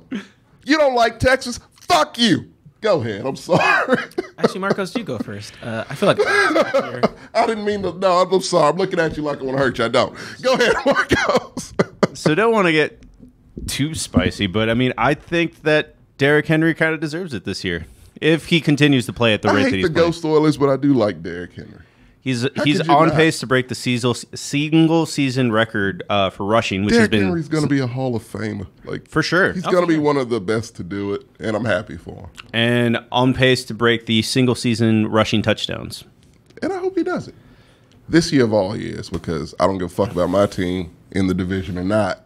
You don't like Texas? Fuck you. Go ahead. I'm sorry. Actually, Marcos, you go first. Uh, I feel like I didn't mean to. No, I'm, I'm sorry. I'm looking at you like I want to hurt you. I don't. Go ahead, Marcos. So don't want to get too spicy, but I mean, I think that Derrick Henry kind of deserves it this year if he continues to play at the I rate that hate he's the playing. ghost Oilers, but I do like Derrick Henry. He's How he's on not? pace to break the seasonal, single season record uh, for rushing, which Derrick has been Henry's going to be a Hall of Famer. Like for sure, He's going to be one of the best to do it, and I'm happy for him. and on pace to break the single season rushing touchdowns. And I hope he does it this year of all years because I don't give a fuck about my team in the division or not.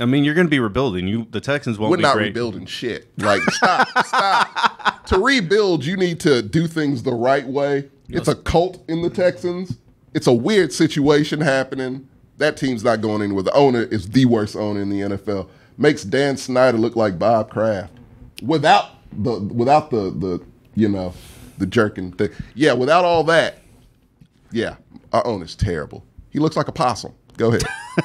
I mean, you're going to be rebuilding. You the Texans won't We're be not great. rebuilding shit. Like, stop, stop. To rebuild, you need to do things the right way. It's a cult in the Texans. It's a weird situation happening. That team's not going anywhere. The owner is the worst owner in the NFL. Makes Dan Snyder look like Bob Kraft without the without the the you know the jerking thing. Yeah, without all that, yeah, our owner's terrible. He looks like a possum. Go ahead.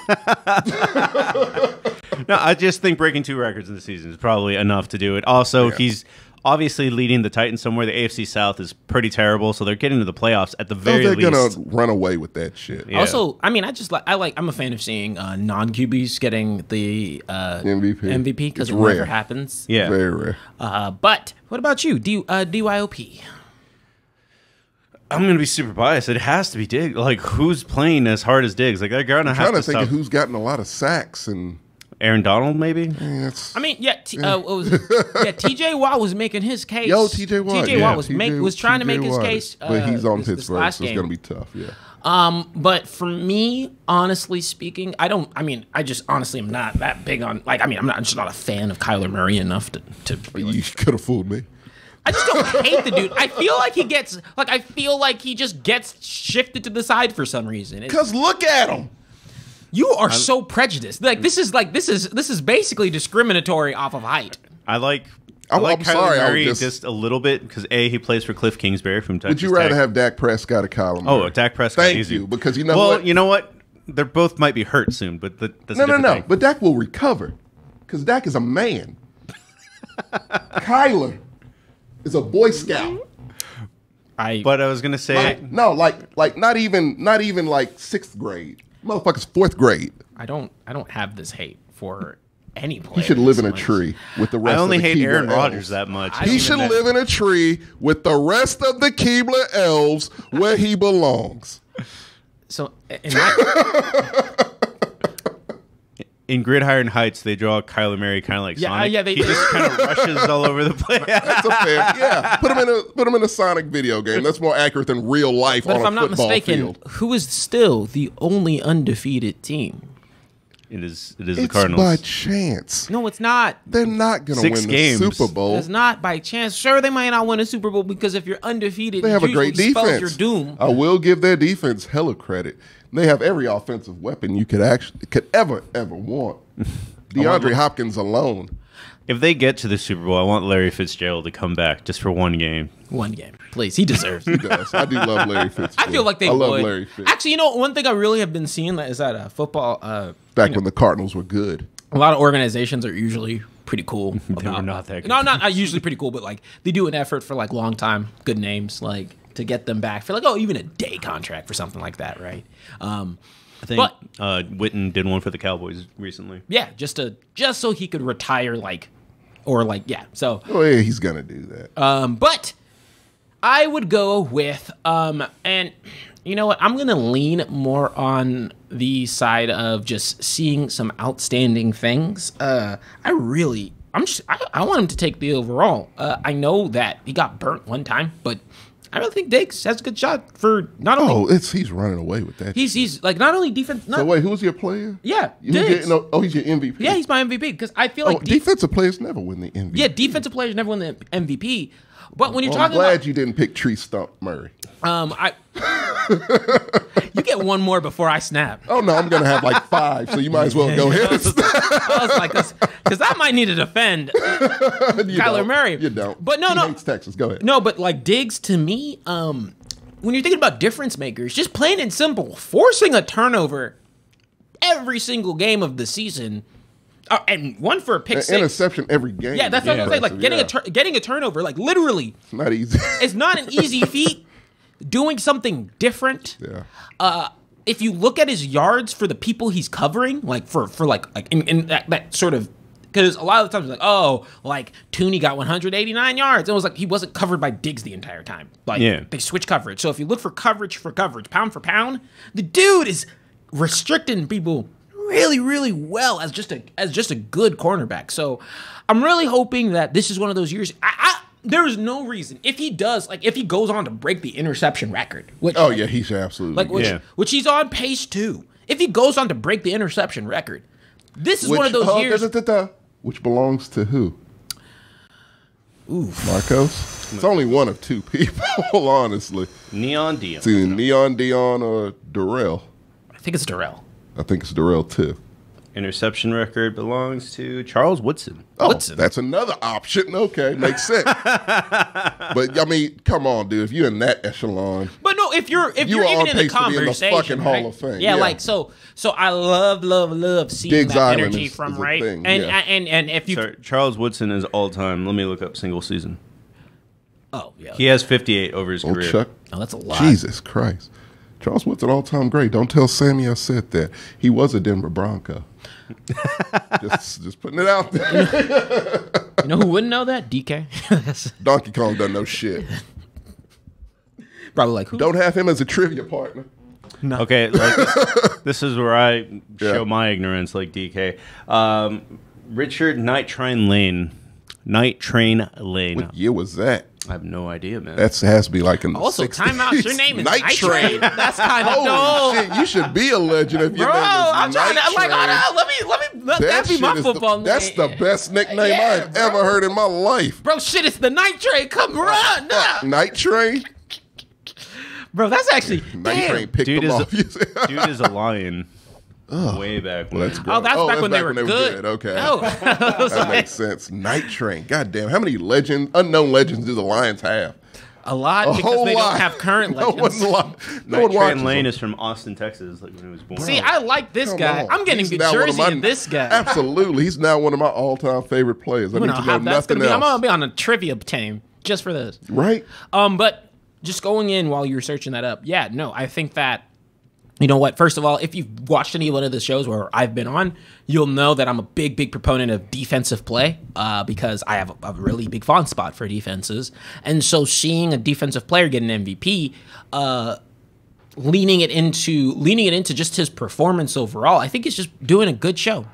No, I just think breaking two records in the season is probably enough to do it. Also, Yeah. he's obviously leading the Titans somewhere. The AFC South is pretty terrible, so they're getting to the playoffs at the So very they're least. gonna run away with that shit. Yeah. Also, I mean, I just like I like I'm a fan of seeing uh, non QBs getting the uh, MVP. MVP because It's it never happens. yeah. Very rare. Uh, but what about you, D, uh, DYOP? I'm going to be super biased. It has to be Diggs. Like, who's playing as hard as Diggs? Like, they're going to have trying to to think stop of who's gotten a lot of sacks and Aaron Donald, maybe? yeah, I mean, yeah, t- uh, what was, yeah. T.J. Watt was making his case. yo T.J. Watt. T.J. yeah, Watt was TJ make was trying to TJ make his Watt. case, but he's uh, on this- this Pittsburgh, last so it's game. gonna be tough. Yeah. Um, but for me, honestly speaking, I don't. I mean, I just honestly am not that big on. Like, I mean, I'm not I'm just not a fan of Kyler Murray enough to to. Be like, You could have fooled me. I just don't hate the dude. I feel like he gets like I feel like he just gets shifted to the side for some reason. It's- Cause look at him. You are so prejudiced. Like this is like this is this is basically discriminatory off of height. I like. I oh, like I'm Kyler sorry, I Murray just- just, a little bit because a he plays for Cliff Kingsbury from Texas. Would you rather Tech. have Dak Prescott or Kyler Oh, Dak Prescott. Thank easy. you, because you know well, what? you know what? They're both might be hurt soon, but the, that's no, a no, no. thing. But Dak will recover. Cause Dak is a man. Kyler is a Boy Scout. I But I was gonna say, Like, no, like like not even not even like sixth grade. Motherfucker's fourth grade. I don't I don't have this hate for any player. He should live in a tree with the rest I only of the hate Keebler Aaron elves. Rodgers that much. I He should even- live in a tree with the rest of the Keebler elves where he belongs. So in my, in Gridiron Heights, they draw Kyler Murray kind of like Yeah, uh, Sonic. yeah, they- he just kind of rushes all over the place. That's a fair, yeah. Put him in a put him in a Sonic video game. That's more accurate than real life but on if a I'm not mistaken, field. who is still the only undefeated team? It is. It is the It's Cardinals. by chance. No, it's not. They're not going to Six win games. the Super Bowl. It's not by chance. Sure, they might not win a Super Bowl because if you're undefeated, They have a great usually spells defense. your doom. I will give their defense hella credit. They have every offensive weapon you could actually could ever ever want. DeAndre Hopkins alone. if they get to the Super Bowl, I want Larry Fitzgerald to come back just for one game. One game, please. He deserves. it. Yes, I do love Larry Fitzgerald. I feel like they I love would. Larry Fitz. Actually, you know, one thing I really have been seeing that is that uh, football. Uh, Back when the Cardinals were good. a lot of organizations are usually pretty cool. They were not that good. No, not, not usually pretty cool, but like they do an effort for like long time good names, like to get them back for like oh even a day contract for something like that, right? Um, I think But- uh, Witten did one for the Cowboys recently. yeah, just to just so he could retire like, or like yeah. So Oh yeah, he's gonna do that. Um, but I would go with um, and you know what? I'm gonna lean more on the side of just seeing some outstanding things. Uh, I really, I'm just, I, I want him to take the overall. Uh, I know that he got burnt one time, but I really think Diggs has a good shot for not only oh, it's he's running away with that. he's he's like not only defense. Not, so wait, who's your player? Yeah, Who's your- no, oh, he's your MVP. yeah, he's my MVP because I feel Oh, like defensive players never win the MVP. yeah, defensive players never win the MVP. But when you're Well, I'm glad about you didn't pick Tree Stump Murray. Um, I. you get one more before I snap. Oh no, I'm gonna have like five, so you might as well go ahead. I was like, because I might need to defend you Kyler don't. Murray. You don't. But no, He no, hates Texas. Go ahead. no. But like Diggs to me, um, when you're thinking about difference makers, just plain and simple, forcing a turnover every single game of the season, uh, and one for a pick An six. interception every game. Yeah, that's what I'm saying. Like getting yeah. a tur- getting a turnover, like literally, It's not easy. it's not an easy feat. Doing something different. yeah. uh, if you look at his yards for the people he's covering, like for for like like in, in that, that sort of because a lot of the times it's like oh like Tooney got 189 yards. It was like he wasn't covered by Diggs the entire time. Like Yeah. they switch coverage. So if you look for coverage for coverage, pound for pound, the dude is restricting people really really well as just a as just a good cornerback. So I'm really hoping that this is one of those years. I, I there is no reason if he does like if he goes on to break the interception record, which Oh yeah, he should absolutely. like which, Yeah. which he's on pace to. If he goes on to break the interception record, this is which, one of those oh, years. da, da, da, da, which belongs to who? Ooh, Marcos. It's only one of two people, honestly. Neon Deion. It's either Neon Deion or Darrell. I think it's Darrell. I think it's Darrell too. Interception record belongs to Charles Woodson. Oh, Woodson. that's another option. Okay, makes sense. but I mean, come on, dude. If you're in that echelon, But no, if you're if You you are are even in the pace to be in the conversation, fucking Hall of Fame, Yeah, yeah. like so. So I love, love, love seeing Diggs that Island energy is- from is right. thing, and, yeah. and and if you Sorry, Charles Woodson is all time. Let me look up single season. oh yeah, He has 58 over his old career. Chuck. oh, that's a lot. Jesus Christ. Charles Wood's an all time great. Don't tell Sammy I said that. He was a Denver Bronco. just, just putting it out there. You know who wouldn't know that? DK. Donkey Kong doesn't know shit. Probably like who? Don't have him as a trivia partner. No. Okay, like, this is where I show Yeah. my ignorance, like DK. Um, Richard Night Train Lane. Night Train Lane. What year was that? I have no idea, man. That has to be like an the Also, 60s. time out. Your name is Night, Night Train. Train. That's kind of Holy dope. shit, you should be a legend if your Bro, name is I'm trying Night to. I'm like, Train. Oh, hold on. Let me, let me. Let that, be my football the, That's the best nickname Yeah, I've bro. ever heard in my life. Bro, shit, it's the night train. Come uh, run. Uh, Fuck, Night Train. Bro, that's actually. Night damn. Train picked Dude them is, off. a, dude is a lion. Way back when. That's great. Oh, that's back when they were back good. Okay. Oh, That makes sense. Night Train. God damn. How many legends, unknown legends do the Lions have? a lot A because whole they lot. don't have current no legends. one's li- no Night one Train Lane them. is from Austin, Texas, like when he was born. See, I like this Come guy. on. I'm getting He's a now of jersey my- of this guy. Absolutely. He's now one of my all-time favorite players. I I'm need gonna know have nothing gonna be. I'm gonna be on a trivia team just for this. Right? Um, but just going in while you're searching that up, yeah, no, I think that you know what. First of all, if you've watched any one of the shows where I've been on, you'll know that I'm a big, big proponent of defensive play uh, because I have a, a really big fond spot for defenses, and so seeing a defensive player get an MVP. Uh, leaning it into leaning it into just his performance overall i think he's just doing a good show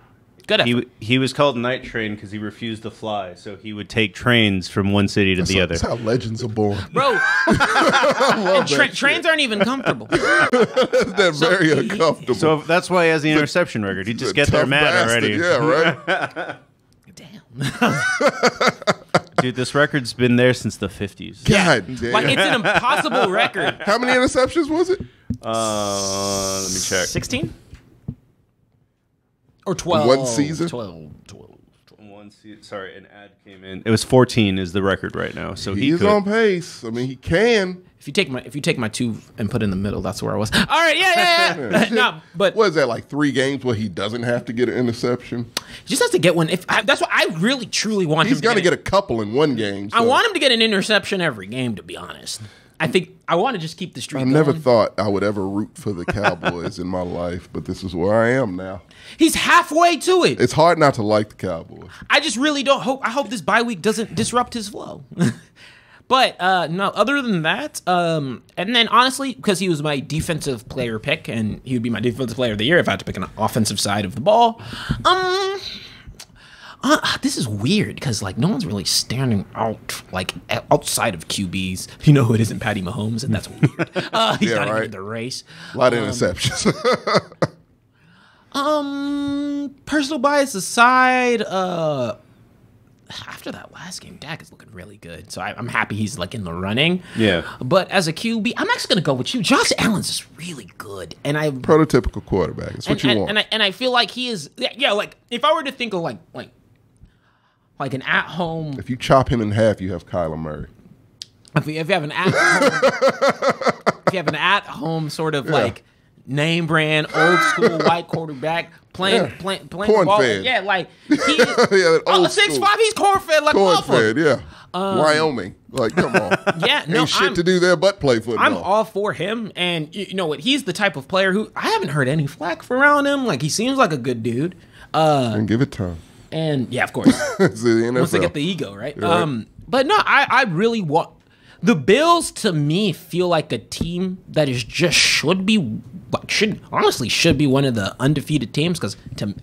Good effort. He he was called Night Train because he refused to fly, so he would take trains from one city to the other. That's how legends are born. Bro, and tra- trains aren't even comfortable. They're very uncomfortable. So that's why he has the interception record. He just A get there mad bastard, already. Yeah, right. Damn. Dude, this record's been there since the 50s. God damn. Like it's an impossible record. How many interceptions was it? Uh, let me check. 16? Or 12. One season? 12. 12. One se- sorry, an ad came in. It was 14 is the record right now. So he, He's could. on pace. I mean, he can. If you take my if you take my two and put it in the middle, that's where I was. All right, yeah, yeah, yeah. no, but What is that, like three games where he doesn't have to get an interception? he just has to get one. If I, that's what I really truly want He's him. going to to get a couple in one game. I want him to get an interception every game. To be honest, I think I want to just keep the streak. I never going. thought I would ever root for the Cowboys in my life, but this is where I am now. He's halfway to it. It's hard not to like the Cowboys. I just really don't hope. I hope this bye week doesn't disrupt his flow. but uh, no, other than that, um, and then honestly, because he was my defensive player pick, and he would be my defensive player of the year if I had to pick an offensive side of the ball. Um, uh, this is weird because like no one's really standing out like outside of QBs. You know who it isn't Patty Mahomes, and that's weird. Uh, he's Yeah, not even in the race. A lot of interceptions. Um, personal bias aside, uh, after that last game, Dak is looking really good. So I, I'm happy he's like in the running. Yeah. But as a QB, I'm actually gonna go with you. Josh Allen's just really good, and I Prototypical quarterback. That's what and, you and, want. and I and I feel like he is. Yeah, yeah, like if I were to think of like like like an at home if you chop him in half, you have Kyler Murray. if you, if you have an at home, if you have an at home sort of like name brand old school white quarterback playing Yeah. playing playing the ball, Corn-fed. yeah, like he that oh, six school. five, he's corn fed like Corn fed, yeah. Wyoming. Like, come on. Um, Yeah, no, Ain't shit I'm- to do there but play football. I'm all for him, and you, you know what? He's the type of player who I haven't heard any flack for around him. Like he seems like a good dude. Uh, and give it time. And yeah, of course. it's the NFL. once they get the ego, right? right. Um, but no, I, I really want the Bills to me feel like a team that is just should be like should honestly should be one of the undefeated teams because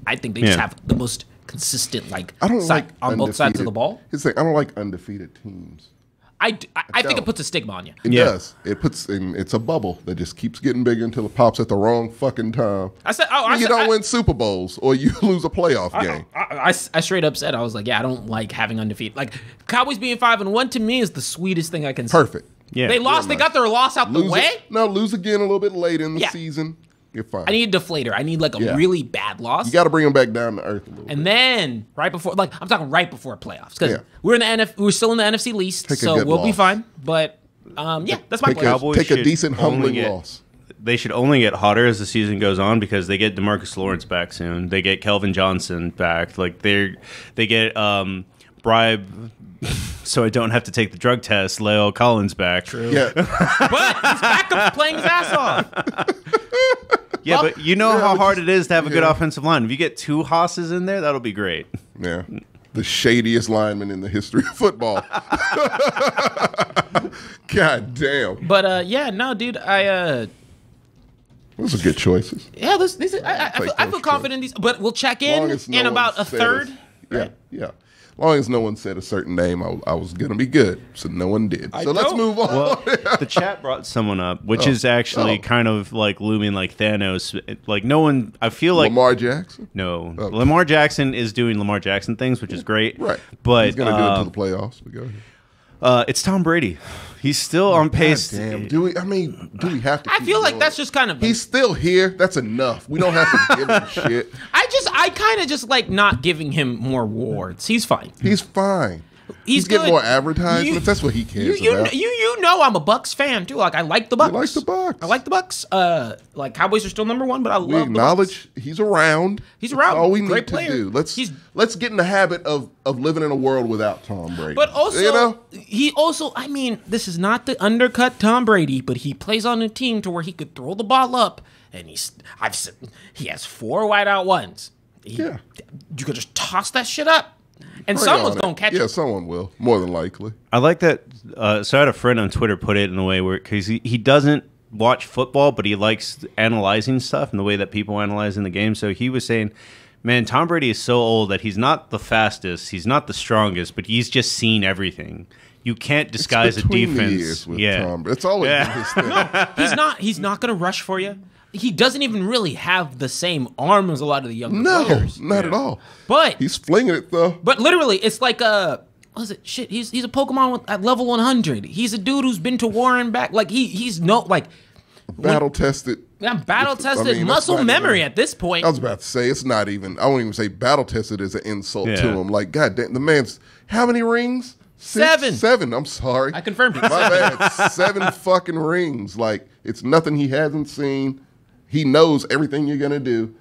I think they just have the most consistent like I don't side, like on both sides of the ball. Here's the thing, I don't like undefeated teams. I, d- I, I think it puts a stigma on you. It Yeah. does. It puts in. It's a bubble that just keeps getting bigger until it pops at the wrong fucking time. I said, oh, I you said, don't I, win Super Bowls or you lose a playoff game. I, I, I straight up said I was like, yeah, I don't like having undefeated. Like Cowboys being five and one to me is the sweetest thing I can. say. Perfect. Yeah. They lost. They got their loss out the way. it- no, lose again a little bit later in the Yeah. season. You're fine. I need a deflator. I need like a Yeah. really bad loss. you got to bring them back down to earth a little. bit. and then right before, like I'm talking right before playoffs, because Yeah. we're in the NF, we're still in the NFC least, Take so we'll be fine. But um, yeah, that's my Take a, plan. Cowboys take a decent humbling get- loss. They should only get hotter as the season goes on because they get Demarcus Lawrence back soon. They get Kelvin Johnson back. Like they they get um bribe so I don't have to take the drug test. La'el Collins back. True. Yeah, But he's back up playing his ass off. Yeah, Well, but you know how but hard it is to have a good yeah. offensive line. If you get two Hosses in there, that'll be great. yeah. The shadiest lineman in the history of football. God damn, But uh, yeah, no, dude, I uh, those are good choices. yeah, this, this I, I, I, feel, I feel confident in these. But we'll check in no in about a said third. Yeah, yeah. Long as no one said a certain name, I, I was gonna be good. So no one did. So let's don't- move on. Well, the chat brought someone up, which is actually Oh. kind of like looming like Thanos. Like no one, I feel like Lamar Jackson. no. Oh. Lamar Jackson is doing Lamar Jackson things, which is great. Right. But he's gonna do it uh, to the playoffs. But go ahead. Uh, it's Tom Brady. He's still on pace. God damn. Do we? I mean, do we have to? I keep feel like going? that's just kind of. He's still here. That's enough. We don't have to give him shit. I just, I kind of just like not giving him more awards. He's fine. He's fine. He's, He's getting more advertisements. You- That's what he You, cares you, about. you, you know I'm a Bucs fan too. Like I like the Bucs. like the Bucs. I like the Bucs. Uh, like Cowboys are still number one, but I we love the Bucs. acknowledge he's around. He's That's around. all we Great need player. to do. Let's He's- let's get in the habit of of living in a world without Tom Brady. But also, you know, he also, I mean, this is not to undercut Tom Brady, but he plays on a team to where he could throw the ball up, and he's, I've, he has four wide out ones. He- Yeah. you could just toss that shit up, and pray someone's gonna catch Yeah, it. Yeah, someone will. More than likely. I like that. Uh, so I had a friend on Twitter put it in a way where because he, he doesn't watch football, but he likes analyzing stuff and the way that people analyze in the game. So he was saying, Man, Tom Brady is so old that he's not the fastest, he's not the strongest, but he's just seen everything. You can't disguise a Between the defense. years with yeah. Tom, it's always Yeah. been his thing. He's not. He's not going to rush for you. He doesn't even really have the same arm as a lot of the younger No, players. not at all. But He's flinging it though. but literally, it's like a. What is it? Shit, he's he's a Pokemon at level 100. He's a dude who's been to war and back. Like he he's no like Battle tested. yeah, battle I tested mean, muscle memory even- at this point. I was about to say it's not even. I won't even say battle tested is an insult to him. Like God damn, the man's how many rings? Six? Seven. Seven. I'm sorry. I confirmed it. My bad. Seven fucking rings. Like it's nothing he hasn't seen. He knows everything you're gonna do.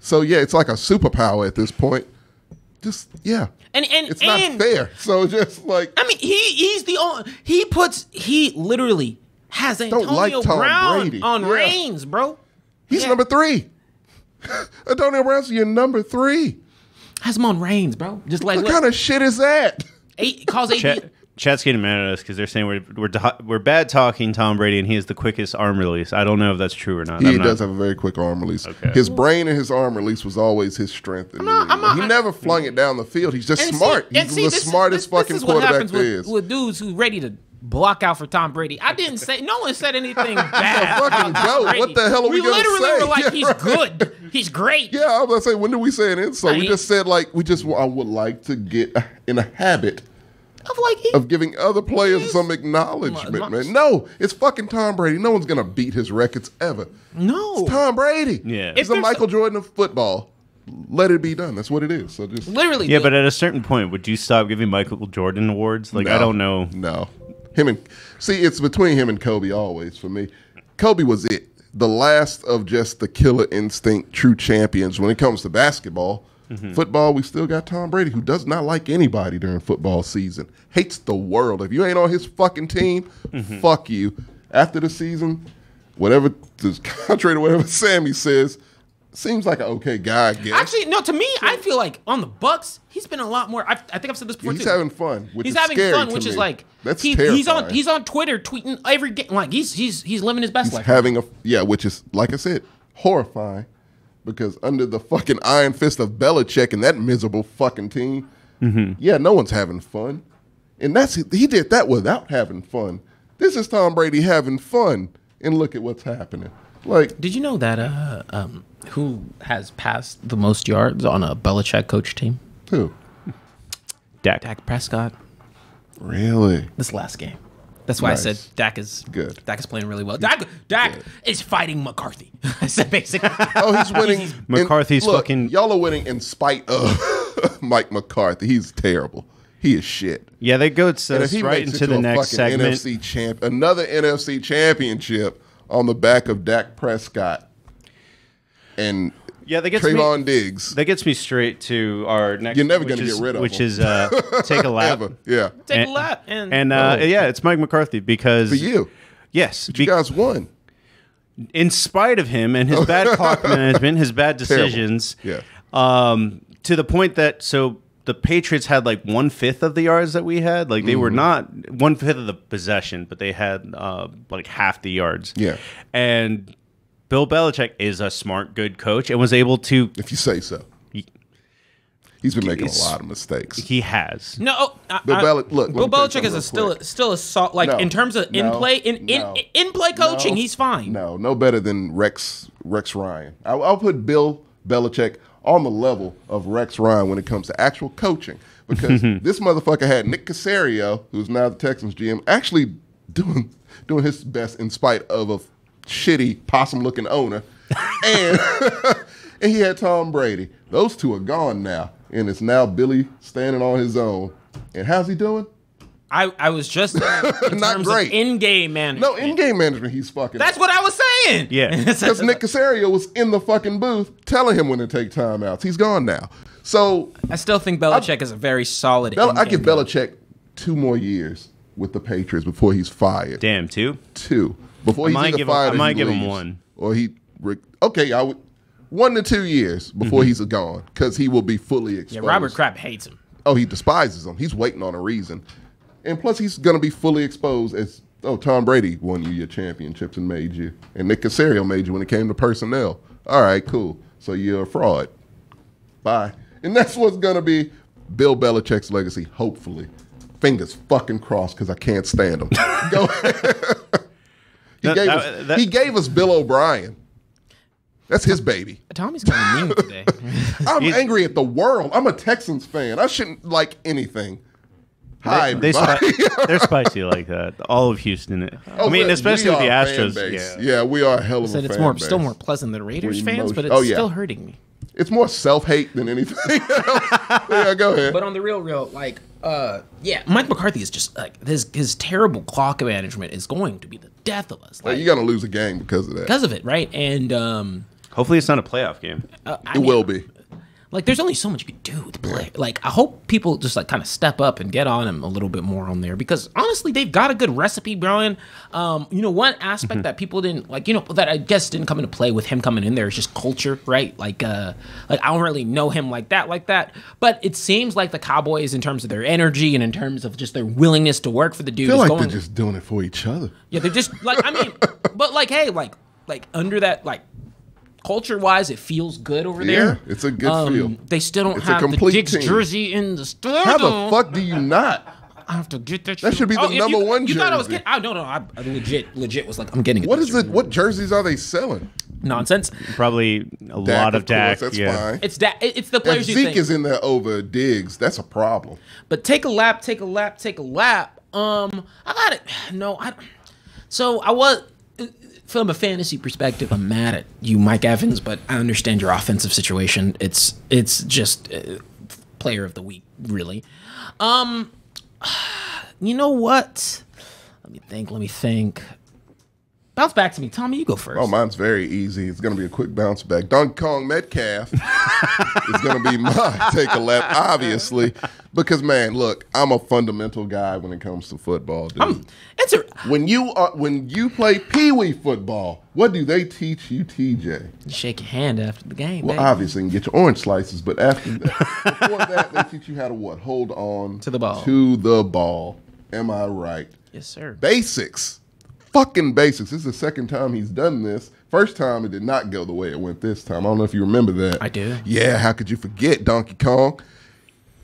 So yeah, it's like a superpower at this point. Just yeah, And and it's not and fair. So just like I mean, he he's the only he puts he literally has Antonio like Tom Brown Brady. on Yeah. reins, bro. he's Yeah. number three. Antonio Brown's your number three. Has him on reins, bro. Just like What look, kind of shit is that? eight calls eight. Chat, chat's getting mad at us because they're saying we're we're, do- we're bad talking Tom Brady and he has the quickest arm release. I don't know if that's true or not. He I'm not- does have a very quick arm release. Okay. His brain and his arm release was always his strength. in not- I'm not- he never flung it down the field. He's just And see- smart. and He's see, the this smartest this- fucking this is what quarterback happens there with, is. with dudes who ready to block out for Tom Brady. I didn't say no one said anything bad. fucking about Tom goat. Brady. What the hell are we gonna literally say? were like, Yeah, he's right. good. He's great. yeah, I was gonna say, when did we say an insult? I we mean- just said like we just I would like to get in a habit Of like he, of giving other players some acknowledgement, My- man. No, it's fucking Tom Brady. No one's gonna beat his records ever. no. It's Tom Brady. Yeah. it's If the Michael Jordan of football. Let it be done. That's what it is. So just Literally. Yeah, but at a certain point, would you stop giving Michael Jordan awards? Like I don't know. No. Him and see, it's between him and Kobe always for me. Kobe was it. The last of just the killer instinct true champions when it comes to basketball. Mm-hmm. Football, we still got Tom Brady, who does not like anybody during football season. Hates the world. If you ain't on his fucking team, mm-hmm. fuck you. After the season, whatever contrary to whatever Sammy says, seems like an okay guy, I guess. Actually, no. To me, I feel like on the Bucs, he's been a lot more. I, I think I've said this before. he's too. having fun. Which he's having fun, which is like that's he, terrifying. he's on he's on Twitter tweeting every game. Like he's he's he's living his best He's life. having a yeah, which is like I said, horrifying. Because under the fucking iron fist of Belichick and that miserable fucking team, Mm-hmm. yeah, no one's having fun, and that's he did that without having fun. This is Tom Brady having fun, and look at what's happening. Like, Did you know that uh um who has passed the most yards on a Belichick coach team? who Dak. Dak Prescott. really? This last game. That's why Nice. I said Dak is Good. Dak is playing really well. Dak Dak is fighting McCarthy. I said basically. Oh, he's winning. and McCarthy's look, fucking- Y'all are winning in spite of Mike McCarthy. He's terrible. He is shit. Yeah, that goes And if us he right makes it into to the a next fucking segment. NFC champ, another NFC championship on the back of Dak Prescott and Yeah, that gets Trevon me. Diggs. That gets me straight to our next. You're never gonna is- get rid of which him. is uh, take a lap. Ever. Yeah. Take And- a lap and, And uh, Oh. yeah, it's Mike McCarthy because For you. Yes, You be- guys won. in spite of him and his bad clock management, his bad Terrible. decisions, Yeah. um, to the point that so the Patriots had like one fifth of the yards that we had. Like they were Mm-hmm. not one fifth of the possession, but they had uh, like half the yards. Yeah. and Bill Belichick is a smart, good coach and was able to. If you say so. He- He's been making a lot of mistakes. He has. No, oh, I, Bill I- Beli- look, Bill me tell you Belichick is a still quick. still a salt like No. in terms of in No. play in in No. in play coaching, No. he's fine. No, no better than Rex Rex Ryan. I, I'll put Bill Belichick on the level of Rex Ryan when it comes to actual coaching because this motherfucker had Nick Caserio, who's now the Texans GM, actually doing doing his best in spite of a shitty possum-looking owner, and and he had Tom Brady. Those two are gone now, and it's now Billy standing on his own. And how's he doing? I, I was just in Not terms great. in-game management. No, in-game management, he's fucking. That's what I was saying. Yeah. Because Nick Caserio was in the fucking booth telling him when to take timeouts. He's gone now. So I still think Belichick is a very solid. Bel- I in-game give. Belichick two more years with the Patriots before he's fired. Damn, two, Two before I he's might either give him- fired. I might he give him one. Or he okay. I would one to two years before Mm-hmm. he's gone because he will be fully exposed. Yeah. Robert Kraft hates him. Oh, he despises him. He's waiting on a reason, and plus he's going to be fully exposed as oh Tom Brady won you your championships and made you, and Nick Caserio made you when it came to personnel. All right, cool. So you're a fraud. Bye. And that's what's gonna be Bill Belichick's legacy, hopefully. Fingers fucking crossed because I can't stand him. Go ahead. he, That- gave that- us, that- he gave us Bill O'Brien. That's his baby. Tommy's kind of mean today. I'm angry at the world. I'm a Texans fan. I shouldn't like anything. Hi, They, everybody. spi- they're spicy like that. All of Houston. Oh, I mean, especially with the are a fan Astros. Yeah. yeah, we are a hell of Said a it's more, base. still more pleasant than Raiders We fans, but it's oh, yeah. still hurting me. It's more self hate than anything. yeah, go ahead. But on the real, real, like, uh, yeah, Mike McCarthy is just like his his terrible clock management is going to be the death of us, like, You're gonna lose a game because of that. because of it, right? And um, Hopefully, it's not a playoff game. uh, I It mean, will be. Like, there's only so much you can do to play. Like, I hope people just like kind of step up and get on him a little bit more on there because honestly, they've got a good recipe, Brian. Um, you know, one aspect that people didn't like, you know, that I guess didn't come into play with him coming in there is just culture, right? Like, uh, like I don't really know him like that, like that. But it seems like the Cowboys, in terms of their energy and in terms of just their willingness to work for the dude, I feel like going. they're just doing it for each other. Yeah, they're just like I mean, but like hey, like like under that like culture wise, it feels good over there. Yeah, there. it's a good um, feel. They still don't It's a have the complete Dick's team. jersey in the store. How the fuck do you not? I have to get that. That shit. should be the if number you, one You thought I was jersey. getting? Oh no, no, I, I legit, legit was like, I'm getting it. What this is year. it? What jerseys are they selling? nonsense? Probably a lot of course, Dak. That's yeah. fine. It's that. It's the If players you Zeke think. is in there over Diggs, that's a problem. But take a lap, take a lap, take a lap. Um, I got it. No, I. So I was, from a fantasy perspective, I'm mad at you, Mike Evans. But I understand your offensive situation. It's it's just uh, player of the week, really. Um, you know what? Let me think. Let me think. Bounce back to me, Tommy. You go oh, first. Oh, mine's very easy. It's going to be a quick bounce back. Donkey Kong Metcalf is going to be my take a lap, obviously, because man, look, I'm a fundamental guy when it comes to football, dude. it's a when you are when you play pee wee football, what do they teach you, TJ? shake your hand after the game. Well, baby. obviously, you can get your orange slices, but after that, before that, they teach you how to what? Hold on To the ball. To the ball. Am I right? yes, sir. Basics. Fucking basics. This is the second time he's done this. First time it did not go the way it went this time. I don't know if you remember that. I do. Yeah, how could you forget Donkey Kong?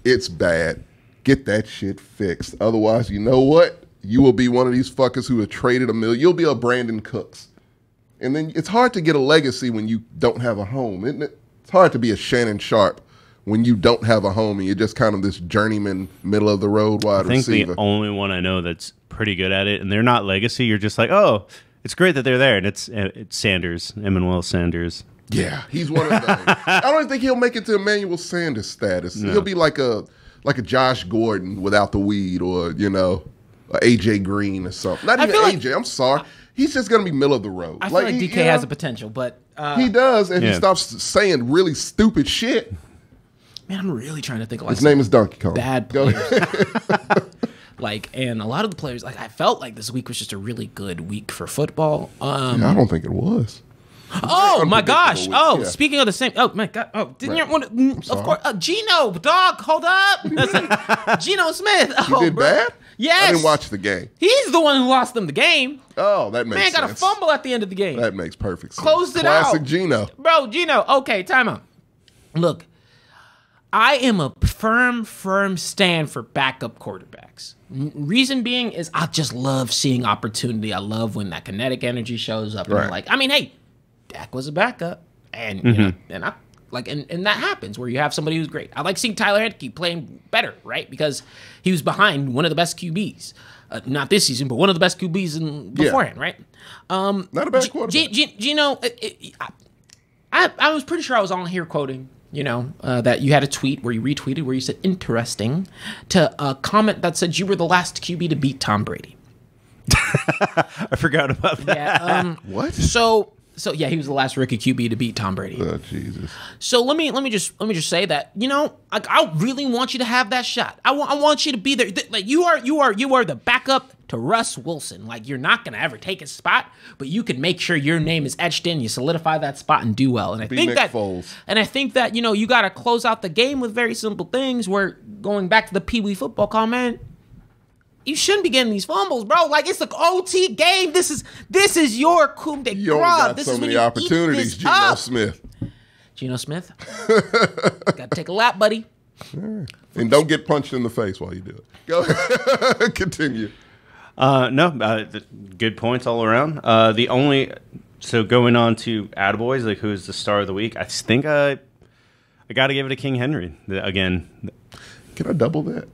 It's bad. Get that shit fixed. Otherwise, you know what? You will be one of these fuckers who have traded a million. You'll be a Brandin Cooks. And then it's hard to get a legacy when you don't have a home, isn't it? It's hard to be a Shannon Sharpe when you don't have a home and you're just kind of this journeyman, middle of the road wide I think receiver. the only one I know that's pretty good at it, and they're not legacy. You're just like, oh, it's great that they're there, and it's it's Sanders, Emmanuel Sanders. Yeah, he's one of those. I don't even think he'll make it to Emmanuel Sanders status. He'll be like a like a Josh Gordon without the weed, or you know, AJ Green or something. Not I even feel like- AJ. I'm sorry. He's just gonna be middle of the road. I feel like, he- DK you has know, a potential, but uh, He does, and he stops saying really stupid shit. Man, I'm really trying to think of like His name is Donkey Kong. bad players. like, and a lot of the players, like, I felt like this week was just a really good week for football. Um, I don't think it was. oh my gosh! week, Oh, yeah. speaking of the same. Oh my god! Oh, didn't Right. you want? to? Of sorry. course, uh, Geno, dog, hold up, Geno Smith. Oh, Did bro. bad? Yes, I didn't watch the game. He's the one who lost them the game. Oh, that makes Man got a fumble at the end of the game. That makes perfect sense. Closed it Classic out. Classic Geno. Bro, Geno, okay, time out. Look, I am a firm, firm stand for backup quarterbacks. Reason being is I just love seeing opportunity. I love when that kinetic energy shows up. And Right. you're like, I mean, hey, Dak was a backup, and you know, and I like, and, and that happens where you have somebody who's great. I like seeing Tyler Heinicke playing better, right? Because he was behind one of the best QBs, uh, not this season, but one of the best QBs in beforehand, right? Um, Not a bad quarterback. G- G- Geno, it, it, I, I, I was pretty sure I was on here quoting, you know, uh, that you had a tweet where you retweeted where you said interesting to a comment that said you were the last QB to beat Tom Brady. I forgot about that. Yeah. Um, What? so so yeah, he was the last rookie QB to beat Tom Brady. Oh Jesus. So let me let me just let me just say that you know like I really want you to have that shot. I want I want you to be there. Th- Like you are you are you are the backup to Russ Wilson. Like you're not gonna ever take his spot, but you can make sure your name is etched in. You solidify that spot and do well. And I Be think Nick that Foles. and I think that you know you got to close out the game with very simple things. Where going back to the Pee Wee football comment. You shouldn't be getting these fumbles, bro. Like it's the OT game. This is this is your coup de You only grace. got This so is when many you eat opportunities, this Geno up. Smith. Geno Smith. Got to take a lap, buddy. And don't get punched in the face while you do it. Go ahead. Continue. Uh, no, uh, th- good points all around. Uh, the only so going on to Attaboys, like who's the star of the week? I think I I got to give it to King Henry The- again. Can I double that?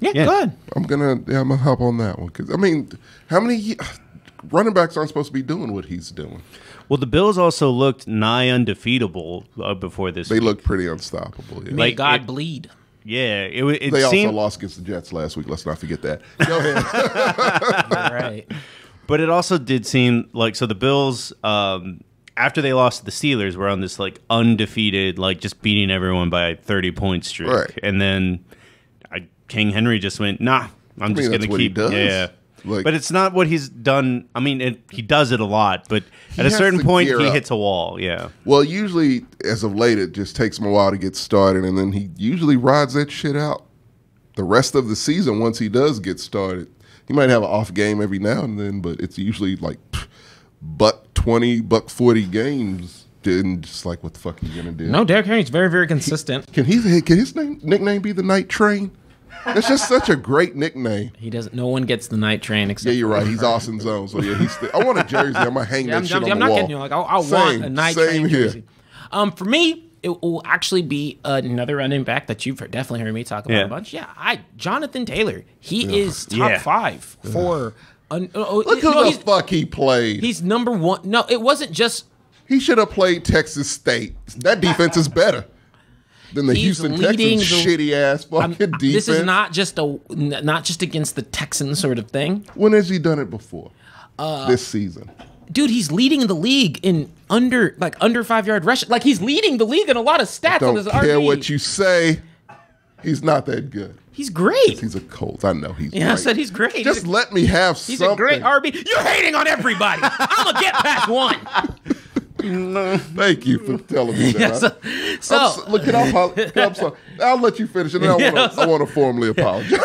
Yeah, Yeah. good. I'm gonna yeah, I'm gonna hop on that one because I mean, how many running backs aren't supposed to be doing what he's doing? Well, the Bills also looked nigh undefeatable uh, before this. They week. look pretty unstoppable. Yeah. May Like, God it- bleed. yeah. It, wa- it they also lost against the Jets last week. Let's not forget that. Go ahead. All right. But it also did seem like so the Bills, um, after they lost to the Steelers, were on this like undefeated, like just beating everyone by thirty points streak, Right. and then I, King Henry just went, nah, I'm just that's gonna what he keep, does. yeah. Like- but it's not what he's done. I mean, it, he does it a lot, but at a certain point, he up. hits a wall. Yeah, well, usually as of late, it just takes him a while to get started, and then he usually rides that shit out the rest of the season. Once he does get started, he might have an off game every now and then, but it's usually like pff, buck twenty, buck forty games. And just like, what the fuck are you gonna do? No, Derrick Henry's very, very consistent. Can he? Can his name, nickname be the Night Train? That's just such a great nickname. He doesn't. No one gets the night train except. Yeah, you're right. He's Austin Zone. So yeah, he's. The, I want a jersey. I'm gonna hang Yeah, that I'm, shit I'm, on I'm the not wall. kidding you. Like, I, I want a night same train here. jersey. Um, for me, it will actually be another running back that you've definitely heard me talk about Yeah. a bunch. Yeah, I Jonathan Taylor. He is top Yeah. five for. un- oh, Look who no, the fuck he played. he's number one. No, it wasn't just. He should have played Texas State. That defense is better than the He's Houston leading Texans the- shitty ass fucking defense. this is not just a not just against the Texans sort of thing, When has he done it before? Uh, this season. dude. He's leading the league in under like under five yard rush. Like he's leading the league in a lot of stats on Don't his care RB. what you say. He's not that good. He's great. He's a Colts. I know he's. Yeah, I great. said he's great. Just let me have He's something. a great RB. You're hating on everybody. I'm gonna get past one. Thank you for telling me that. Yeah, so, I'm so so, look, can I, I- I'm sorry. I'll let you finish, and then I want to. so- I formally apologize.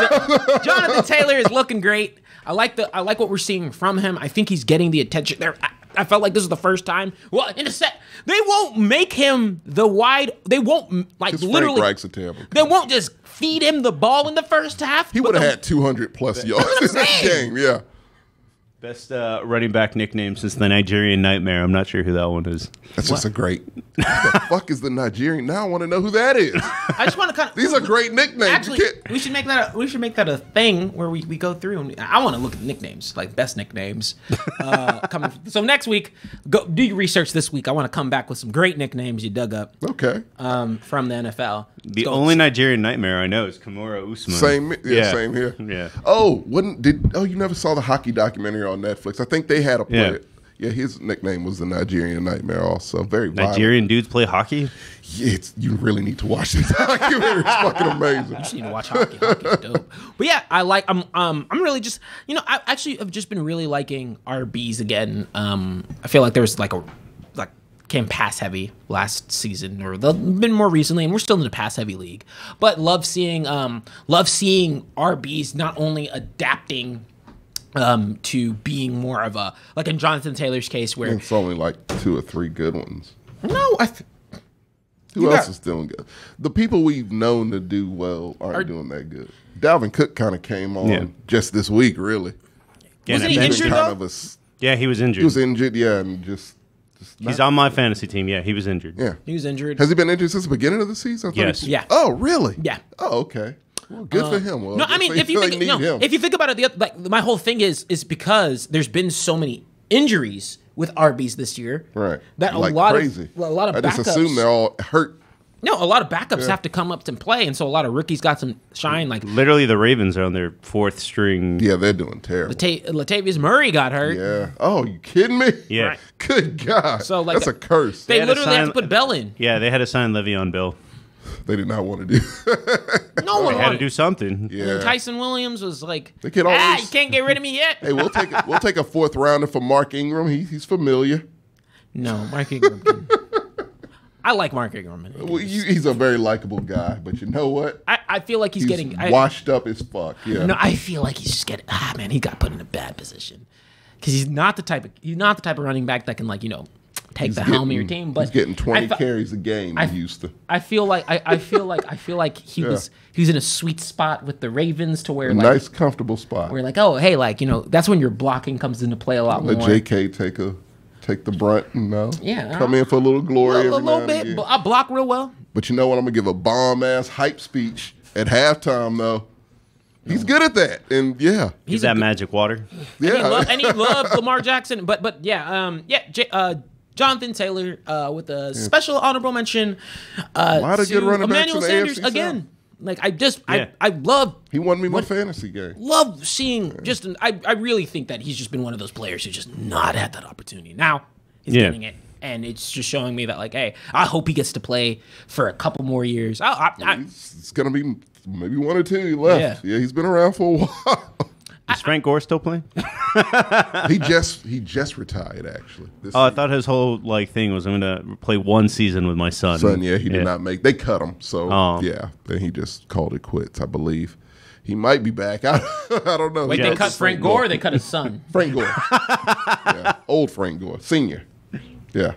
Jonathan Taylor is looking great. I like the I like what we're seeing from him. I think he's getting the attention there. I, I felt like this is the first time. Well, in a set, they won't make him the wide. They won't like literally. Reich's a terrible. They won't just feed him the ball in the first half. He would have had 200 plus yards in that game. Yeah. Best uh, running back nickname since the Nigerian Nightmare. I'm not sure who that one is. That's just a great. What the fuck is the Nigerian? Now I want to know who that is. I just want to kind of. These are great nicknames. Actually, we should make that a, we should make that a thing where we, we go through and I want to look at nicknames like best nicknames. Uh, coming so next week, go do your research this week. I want to come back with some great nicknames you dug up okay. um, from the NFL. The Go- only Nigerian Nightmare I know is Kamaru Usman. Same. Yeah, Same here. Yeah. Oh, wouldn't did? Oh, you never saw the hockey documentary on Netflix? I think they had a Yeah. Yeah, his nickname was the Nigerian Nightmare. Also, very violent. Nigerian dudes play hockey. Yeah, it's, you really need to watch this documentary. It's fucking amazing. You just need to watch hockey. Hockey's dope. But yeah, I like. I'm. Um. I'm really just. You know. I actually have just been really liking RBs again. Um. I feel like there was like a like came pass heavy last season or the, been more recently, and we're still in the pass heavy league. But love seeing. Um. Love seeing RBs not only adapting. Um, to being more of a like in Jonathan Taylor's case, where It's only like two or three good ones. no, I th- Who You else got- is doing good? The people we've known to do well aren't Are- doing that good. Dalvin Cook kind of came on Yeah. just this week, really. Yeah, Wasn't he injured, kind though? of a s- Yeah, he was injured. he was injured, yeah, and just, just He's on my fantasy team. Yeah, he was injured. yeah. he was injured. Has he been injured since the beginning of the season? I thought Yes. he- Yeah. Oh, really? Yeah. Oh, okay. Well, good for uh, him. Well, No, I mean, if you think need no, if you think about it, the oth- like my whole thing is is because there's been so many injuries with RBs this year, right, That a like lot crazy. of a lot of I just assume they're all hurt. No, a lot of backups have to come up and play, and so a lot of rookies got some shine. Like Literally, the Ravens are on their fourth string. Yeah, they're doing terrible. Lata- Latavius Murray got hurt. Yeah. Oh, you kidding me? Yeah. Right. Good God. So, like, that's a curse. They had to literally had to put Bell in. Yeah, they had to sign Le'Veon Bell. they did not want to do. No one They had to do something. yeah. Ty'Son Williams was like, They can ah, you can't get rid of me yet. Hey, we'll take a, we'll take a fourth rounder for Mark Ingram. He, he's familiar. No, Mark Ingram. I like Mark Ingram. Well, you, he's a very likable guy, but you know what? I, I feel like he's, He's getting I, washed up as fuck. Yeah. No, I feel like he's just getting ah man, he got put in a bad position because he's not the type of he's not the type of running back that can like you know take the helm of your team. But he's getting 20 fe- carries a game I- in Houston. I feel like I, I feel like I feel like he Yeah. was he was in a sweet spot with the Ravens to where like nice, comfortable spot. we're like, oh hey, like you know that's when your blocking comes into play a lot Let more. J.K. take a take the brunt. You know, Yeah. come in for a little glory a, every a now little and bit, again. but I block real well. But you know what? I'm gonna give a bomb ass hype speech at halftime though. He's good at that, and yeah, He's a that good- magic water. And he, yeah. lo- and he loved Lamar Jackson, but but yeah, um, yeah, J- uh, Jonathan Taylor uh, with a special honorable mention. Uh, A lot of to good running Emmanuel in Sanders AFC again. Like I just Yeah. I I love he won me my fantasy game. love seeing just an, I I really think that he's just been one of those players who just not had that opportunity. Now he's Yeah. getting it. And it's just showing me that, like, hey, I hope he gets to play for a couple more years. I, I, I, It's, it's gonna be maybe one or two left. Yeah. Yeah, he's been around for a while. Is Frank Gore still playing? he just he just retired actually. This Oh, I thought his whole like thing was I'm gonna play one season with my son. son, yeah, he did not make. They cut him, so Oh. yeah, then he just called it quits. I believe he might be back. I, I don't know. wait, Yeah, they cut Frank Gore. Or they cut his son. Frank Gore, yeah, old Frank Gore, senior. Yeah,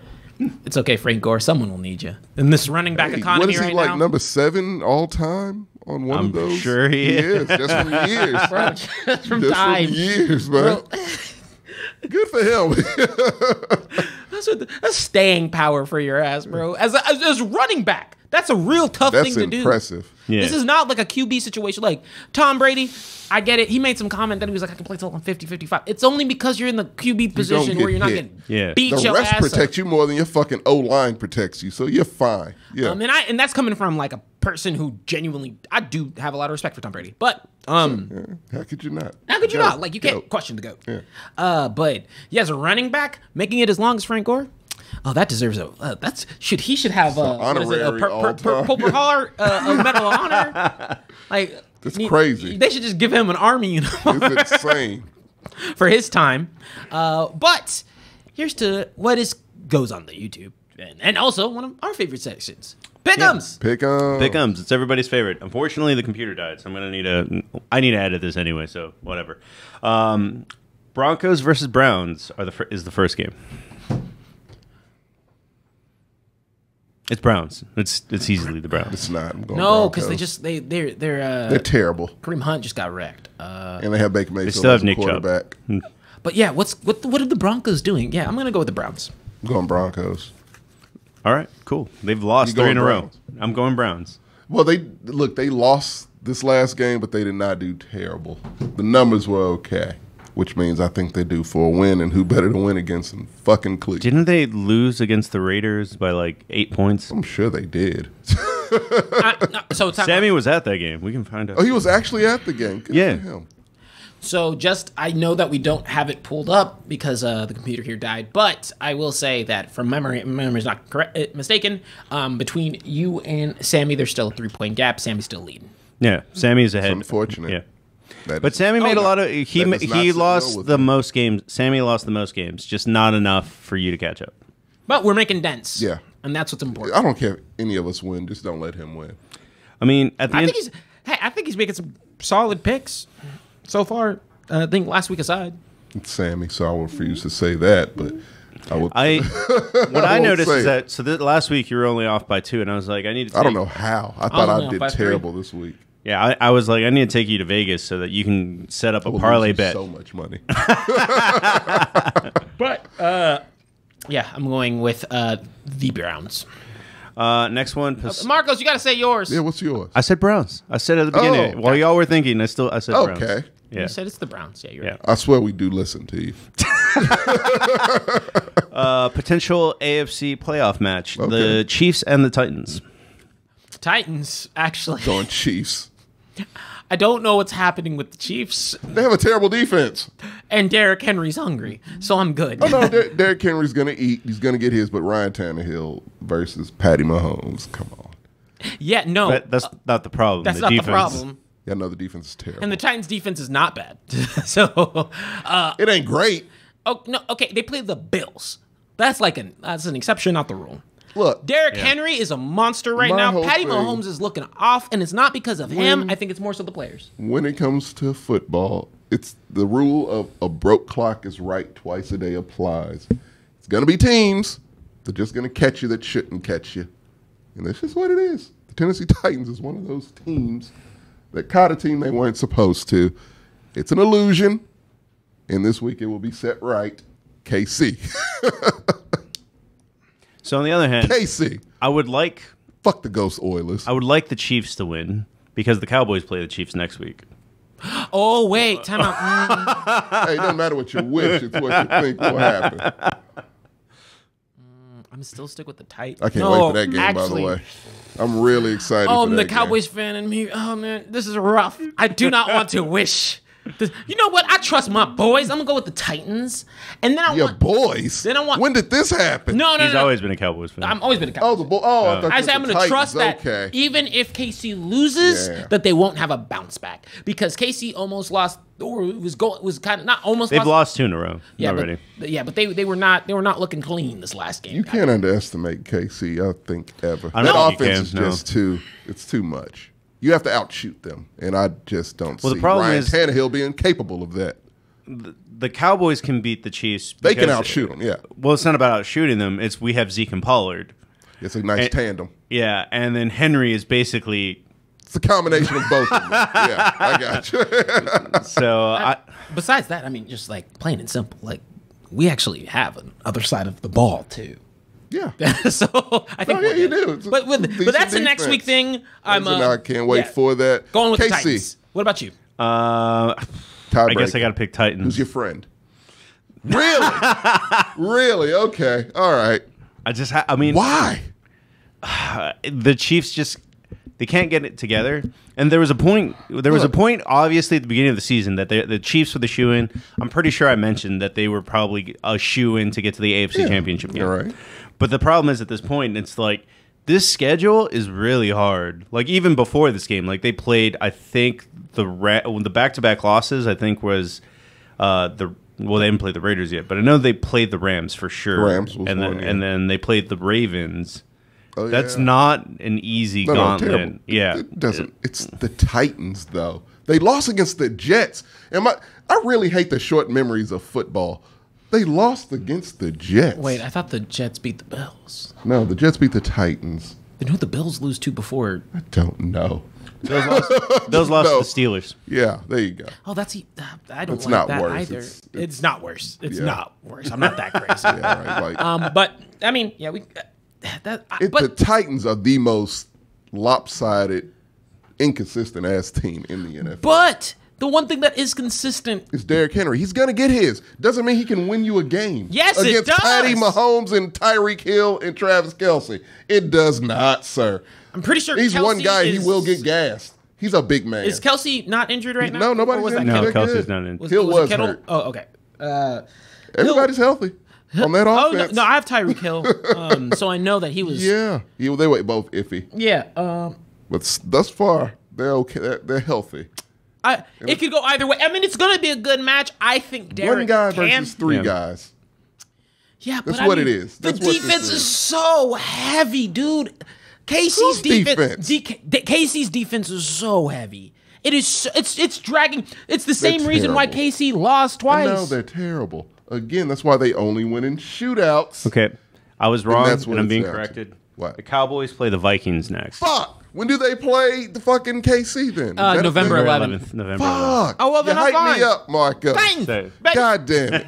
It's okay, Frank Gore. Someone will need you in this running back Hey, economy what is he right like? now. Number seven all time on one I'm of those. sure he is. Just from years, Bro, just from just time. from years, man. Bro, Good for him. that's, what, that's staying power for your ass, bro. As a, as, as running back, that's a real tough That's thing to impressive. do. Yeah. This is not like a QB situation. Like Tom Brady, I get it. He made some comment that he was like, I can play till I'm 50, 55. It's only because you're in the QB position get where you're not hit. getting Yeah. beat The your refs ass. protect up. you more than your fucking O line protects you, so you're fine. Yeah. Um, and I and that's coming from like a person who genuinely I do have a lot of respect for Tom Brady. But um Yeah. How could you not? How could you Goat. not? Like you can't Goat. question the goat. Yeah. Uh, but yeah, as a running back, making it as long as Frank Gore. Oh, that deserves a. Uh, that's should he should have uh, what is it, a honorary per, per, per. Purple Heart, uh, a medal of honor. Like That's he- crazy. They should just give him an army uniform It's insane. for his time. Uh, but here's to what is goes on the YouTube and, and also one of our favorite sections, Pick'ems. Pick 'em. Pick'ems. It's everybody's favorite. Unfortunately, the computer died, so I'm gonna need to. I need to edit this anyway, so whatever. Um, Broncos versus Browns are the is the first game. It's Browns. It's it's easily the Browns. It's not. I'm going No, because they just they they're they're uh, they're terrible, Kareem Hunt just got wrecked. Uh, and they have Baker Mayfield They still have as a Nick Chubb. quarterback. but yeah, what's what what are the Broncos doing? Yeah, I'm gonna go with the Browns. I'm going Broncos. All right, cool. They've lost three going in a row. I'm going Browns. Well, they look. They lost this last game, but they did not do terrible. The numbers were okay, which means I think they do for a win. And who better to win against than fucking Cleveland? Didn't they lose against the Raiders by like eight points? I'm sure they did. Uh, no, so time Sammy was at that game. We can find out. oh, he was actually at the game. Good Yeah. For him. So just I know that we don't have it pulled up because uh, the computer here died, but I will say that from memory, memory is not correct, uh, mistaken. Um, between you and Sammy, there's still a three point gap. Sammy's still leading. Yeah, Sammy's ahead. unfortunate. Yeah. That But is- Sammy made no. a lot of he That does not he sit well lost the me. most games. Sammy lost the most games, just not enough for you to catch up. But we're making dents. Yeah. And that's what's important. I don't care if any of us win. Just don't let him win. I mean, at the I end, think he's hey, I think he's making some solid picks so far. Uh, I think last week aside. Sammy, so I will refuse to say that. But I would. I what I, won't noticed say is that so that last week you were only off by two, and I was like, I need to. I don't know how. I thought don't I did by three. terrible this week. Yeah, I, I was like, I need to take you to Vegas so that you can set up a We'll parlay lose bet. So much money. But uh, yeah, I'm going with uh, the Browns. Uh, next one, Pas- Marcos, you got to say yours. yeah. What's yours? I said Browns. I said at the beginning Oh, while y'all were thinking. I still I said Browns. Okay. Yeah. You said it's the Browns. Yeah, you're Yeah. right. I swear we do listen to you. Uh, potential AFC playoff match: Okay. the Chiefs and the Titans. Titans, actually. Going Chiefs. I don't know what's happening with the Chiefs, They have a terrible defense. and Derrick Henry's hungry, so I'm good. Oh no, Der- Derrick Henry's gonna eat. He's gonna get his. But Ryan Tannehill versus Patty Mahomes. Come on. yeah, no, But that's not the problem. that's the not defense. the problem. Yeah, no, the defense is terrible. And the Titans' defense is not bad. so, uh, it ain't great. oh no, okay, they play the Bills. That's like an that's an exception, not the rule. Look, Derrick Henry is a monster right My now. Patty thing- Mahomes is looking off, and it's not because of him. I think it's more so the players. when it comes to football, it's the rule of a broke clock is right twice a day applies. It's gonna be teams, They're just going to catch you that shouldn't catch you. And that's just what it is. The Tennessee Titans is one of those teams that caught a team they weren't supposed to. It's an illusion. And this week it will be set right. KC. So on the other hand, KC. I would like Fuck the Ghost Oilers. I would like the Chiefs to win because the Cowboys play the Chiefs next week. Oh wait, time out. Mm, hey, it doesn't matter what you wish, it's what you think will happen. I'm still stick with the Titans. I can't No, wait for that game, actually, by the way. I'm really excited Oh, I'm um, that the game. Cowboys fan in me. Oh man, this is rough. I do not want to wish. This, you know what? I trust my boys. I'm gonna go with the Titans, and then I Your want. boys? Then I want- when did this happen? No, no, He's no. always been a Cowboys fan. I'm always been a Cowboys. Oh, the boy. Oh, I thought I you say said I'm going to Titans. trust that Okay. even if KC loses, Yeah. that they won't have a bounce back because KC almost lost or was going was kind of not almost They've lost. lost two in a row yeah, already. But, but yeah, but they they were not they were not looking clean this last game. You can't underestimate KC, I think, ever. I that don't think you offense can, is no. just too, it's too much. You have to outshoot them, and I just don't Well, the see problem Ryan is- Tannehill being capable of that. the Cowboys can beat the Chiefs. They can outshoot them, yeah. Well, it's not about outshooting them. It's we have Zeke and Pollard. It's a nice And- tandem. Yeah, and then Henry is basically It's a combination of both of them. Yeah, I got you. so. I, Besides that, I mean, just like plain and simple, like we actually have an other side of the ball too. Yeah. so I think Oh, yeah, you do. But with, but that's a next week thing. I'm And uh, I can't wait yeah. for that. going with KC, the Titans. What about you? uh, I guess I got to pick Titans. Who's your friend? Really? really? Okay. All right. I just, ha- I mean, Why? the Chiefs just they can't get it together. And there was a point. There was a point, obviously, at the beginning of the season that they, the Chiefs were the shoe in. I'm pretty sure I mentioned that they were probably a shoe in to get to the AFC Yeah. Championship game. All right. But the problem is at this point, it's like this schedule is really hard. Like even before this game, like they played. I think the Ra- the back to back losses. I think was uh, the well they didn't play the Raiders yet, but I know they played the Rams for sure. Rams was and then one, yeah. and then they played the Ravens. Oh, That's yeah. not an easy No, no, gauntlet. terrible. yeah, It doesn't. It's the Titans, though. They lost against the Jets. And my, I really hate the short memories of football. They lost against the Jets. Wait, I thought the Jets beat the Bills. No, the Jets beat the Titans. Then who the Bills lose to before? I don't know. Those lost, those lost No. to the Steelers. Yeah, there you go. Oh, that's e- I don't It's like not that worse. either. It's- It's, it's- not worse. It's Yeah. not worse. I'm not that crazy. Yeah, right. Like, Um, but I mean, yeah, we. Uh, that, I- it, but the Titans are the most lopsided, inconsistent ass team in the NFL. but the one thing that is consistent. is Derrick Henry. He's gonna get his. Doesn't mean he can win you a game. Yes, it against does. Patty Mahomes and Tyreek Hill and Travis Kelce. It does not, sir. I'm pretty sure He's one guy. Is, he will get gassed. He's a big man. Is Kelce not injured right now? no, nobody's Or was injured. that No, They're Kelce's good. not in. Was, Hill was, was hurt. Oh, okay. Uh, Everybody's healthy on that oh offense. no, no, I have Tyreek Hill, um, so I know that he was. yeah, he, they were both iffy, Yeah. Um, but s- thus far they're okay. They're, they're healthy. I, it could go either way. I mean, it's going to be a good match. I think Derek one guy can. versus three Yeah. guys. Yeah, That's but I what mean, it is. That's the defense is. is. so heavy, dude. KC's defense. defense? D- D- KC's defense is so heavy. It is. So, it's it's dragging. It's the They're same reason why. KC lost twice. No, they're terrible. Again, that's why they only win in shootouts. Okay, I was wrong, that's and, what I'm being down to. corrected. What? The Cowboys play the Vikings next. Fuck. When do they play the fucking KC then? Uh, November 11th. November 11th. Fuck. Oh, well, then you I'm hype me fine. up, Marco. Bang! So- God damn it.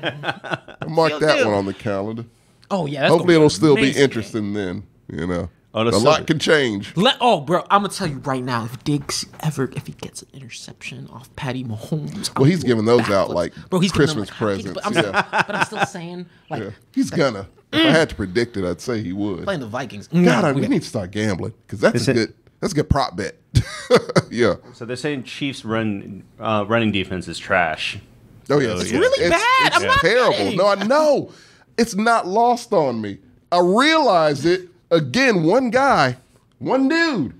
I'll mark Seal that deal. one on the calendar. Oh yeah. That's Hopefully gonna it'll still be amazing. interesting then. You know. Oh, a it'll lot still can change. Let, oh, bro, I'm gonna tell you right now. If Diggs ever, if he gets an interception off Patty Mahomes, Well, he's giving those out like bro, he's giving them, Christmas like, presents. But I'm, yeah. but I'm still saying, like, yeah. He's gonna. If I had to predict it, I'd say he would. playing the Vikings. God, No, I, we we need to start gambling because that's Is a it- good. That's a good prop bet. yeah. So they're saying Chiefs run uh, running defense is trash. Oh yeah, Oh, it's yeah. really bad. It's I'm terrible. kidding. No, I know. It's not lost on me. I realized it again. One guy, one dude.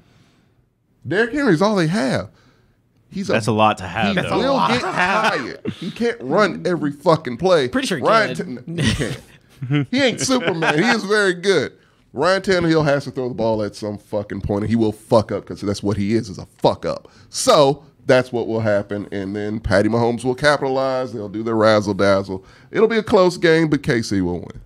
Derrick Henry's all they have. He's That's a lot to have. He though. will lot get tired. He can't run every fucking play. Pretty sure he Ryan. can. T- he can't. he ain't Superman. He is very good. Ryan Tannehill has to throw the ball at some fucking point, and he will fuck up because that's what he is, is a fuck up. So that's what will happen, and then Patty Mahomes will capitalize. They'll do their razzle dazzle. It'll be a close game, but KC will win.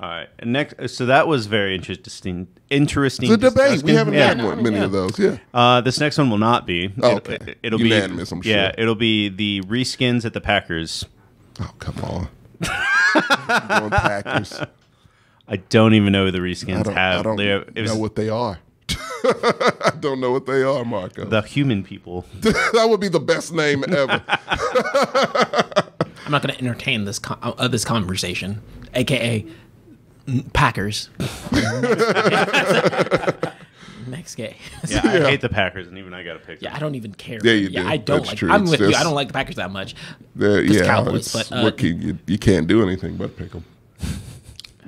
All right. And next, so that was very interesting. Interesting. It's a debate. We haven't Yeah. had one, many yeah. of those. Yeah. Uh, this next one will not be. Oh, okay. It, will Unanimous, be. I'm Yeah, it'll be the reskins at the Packers. Oh, come on. Packers. I don't even know who the I reskins don't, have. I don't They have- it was know what they are. I don't know what they are, Marco. the human people. that would be the best name ever. I'm not going to entertain this con- uh, this conversation, aka Packers. Next game. Yeah, I Yeah. hate the Packers, and even I got to pick. Yeah, them. I don't even care. Yeah, you yeah, do. I don't That's like. true. I'm It's with you. I don't like the Packers that much. They're- yeah, Cowboys, it's but, uh, rookie. You, you can't do anything but pick them.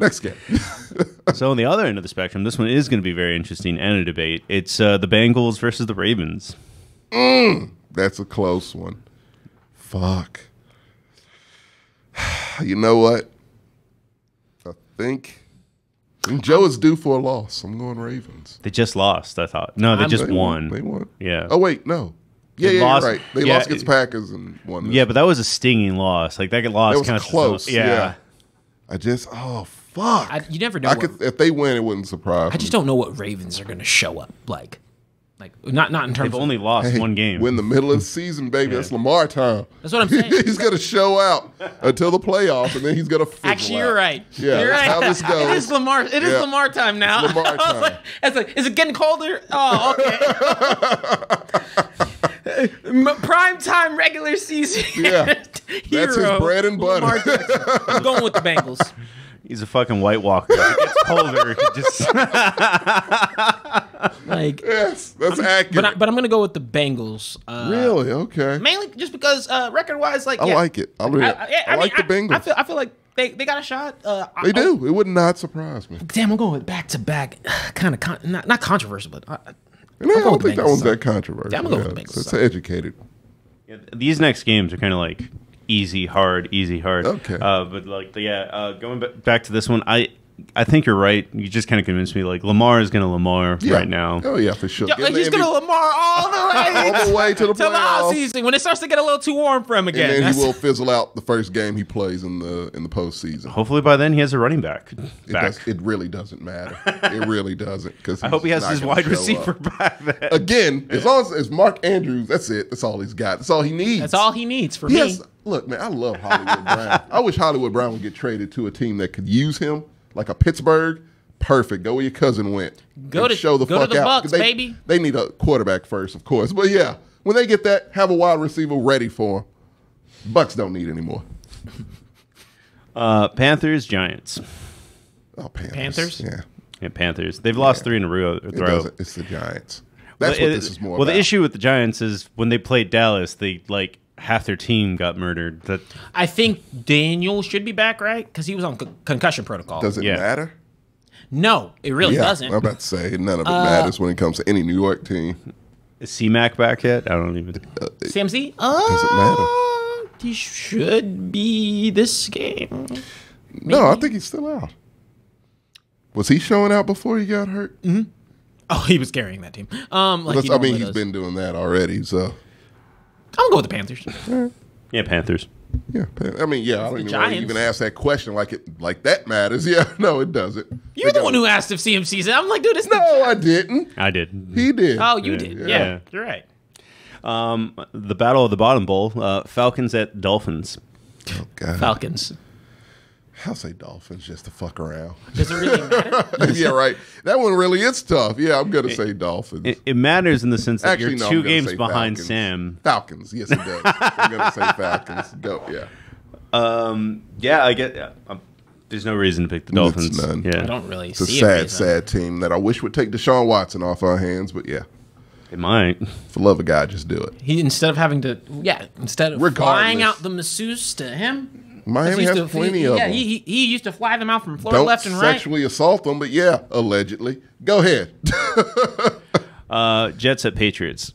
Next game. So on the other end of the spectrum, this one is going to be very interesting and a debate. It's uh, the Bengals versus the Ravens. That's a close one. Fuck. You know what? I think, I think Joe is due for a loss. I'm going Ravens. They just lost. I thought. No, they I'm- just They won. They won. Yeah. Oh wait, no. Yeah, They yeah, lost- you're right. They yeah, lost against Packers and won. This. Yeah, but that was a stinging loss. Like that loss That was counts close, Yeah. yeah. I just oh fuck. I, you never know. I what- could if they win, it wouldn't surprise I just me. don't know what Ravens are going to show up like. Like not not in terms They've of only lost Hey, one game. We're in the middle of the season, baby. That's Lamar time. That's what I'm saying. he's gonna show out until the playoffs, and then he's gonna. fizzle Actually, you're right. Yeah, you're that's right. how this goes. is Lamar. It is Yeah. Lamar time now. It's Lamar time. like, it's like, is it getting colder? Oh, okay. Prime time regular season. Yeah. That's his bread and butter. I'm going with the Bengals. He's a fucking White Walker. If it gets colder, he just Like, Yes, that's accurate. but I, but I'm gonna go with the Bengals. Uh, really, okay. Mainly just because uh, record wise, like I yeah. like it. I, really, I, yeah, I, I like mean, the Bengals. I, feel I feel like they, they got a shot. Uh, I- they do. It would not surprise me. Damn, I'm going back to back. Kind of con- not not controversial, but I, And I don't with the think that Bengals, one's so. that controversial. Yeah, I'm gonna go with the Bengals, so It's so. educated. these next games are kind of like easy, hard, easy, hard. Okay. Uh, but like, yeah, uh, going ba- back to this one, I I think you're right. You just kind of convinced me. Like Lamar is going to Lamar Yeah. right now. Oh yeah, for sure. Yo, Getting the he's gonna Lamar all the way all the way to the to the off playoffs. season when it starts to get a little too warm for him again. and then he will fizzle out the first game he plays in the in the postseason. Hopefully by then he has a running back. It, Back. does, it really doesn't matter. it really doesn't because I hope he has his wide receiver back then. again. As long as, as Mark Andrews, that's it. That's all he's got. That's all he needs. That's all he needs for Yes. me. Look, man, I love Hollywood Brown. I wish Hollywood Brown would get traded to a team that could use him, like a Pittsburgh. Perfect. Go where your cousin went. Go to- show the go to fuck the out. Bucs, They- baby. They need a quarterback first, of course. But yeah, when they get that, have a wide receiver ready for him. Bucs don't need anymore. Uh, Panthers, Giants. Oh, Panthers. Panthers? Yeah. Yeah, Panthers. They've lost three in a row. It doesn't. It's the Giants. That's Well, what it- this is more Well, about. the issue with the Giants is when they played Dallas, they like half their team got murdered. That I think Daniel should be back, right? Because he was on con- concussion protocol. Does it Yeah. matter? no, it really yeah, doesn't. I'm about to say none of it Uh, matters when it comes to any New York team. is C-Mac back yet? I don't even. CMC? Uh, Doesn't matter. He should be this game. No, I think he's still out. Was he showing out before he got hurt? Oh, he was carrying that team. Um, like That's- I mean, normally he's does. been doing that already. So I'm gonna go with the Panthers. Yeah, Panthers. yeah, I mean, yeah, I don't the even want to Giants. even ask that question like it like that matters. Yeah, no, it doesn't. You're They the one got- who asked if CMC's. I'm like, dude, it's the No, I didn't. I did. He did. Oh, you Yeah. did. Yeah, Yeah. you're right. Um, the Battle of the Bottom Bowl. Uh, Falcons at Dolphins. Oh, God. Falcons. I'll say Dolphins just to fuck around. Does it really matter? yeah, right. That one really is tough. Yeah, I'm gonna say Dolphins. It, it matters in the sense that Actually, you're no, two I'm games behind Falcons. Sam. Falcons. Yes, it does. I'm gonna say Falcons. Go. Yeah. Um, yeah, I get. Yeah, um, there's no reason to pick the It's Dolphins. none. Yeah, I don't really It's a sad, reason. sad team that I wish would take Deshaun Watson off our hands, but yeah, it might. for love of God, just do it. He instead of having to, yeah, instead of Regardless. flying out the masseuse to him, Miami used has to- plenty he, of yeah, them. he, he he used to fly them out from Florida Don't left and right. sexually assault them, but yeah, allegedly. Go ahead. Uh, Jets at Patriots.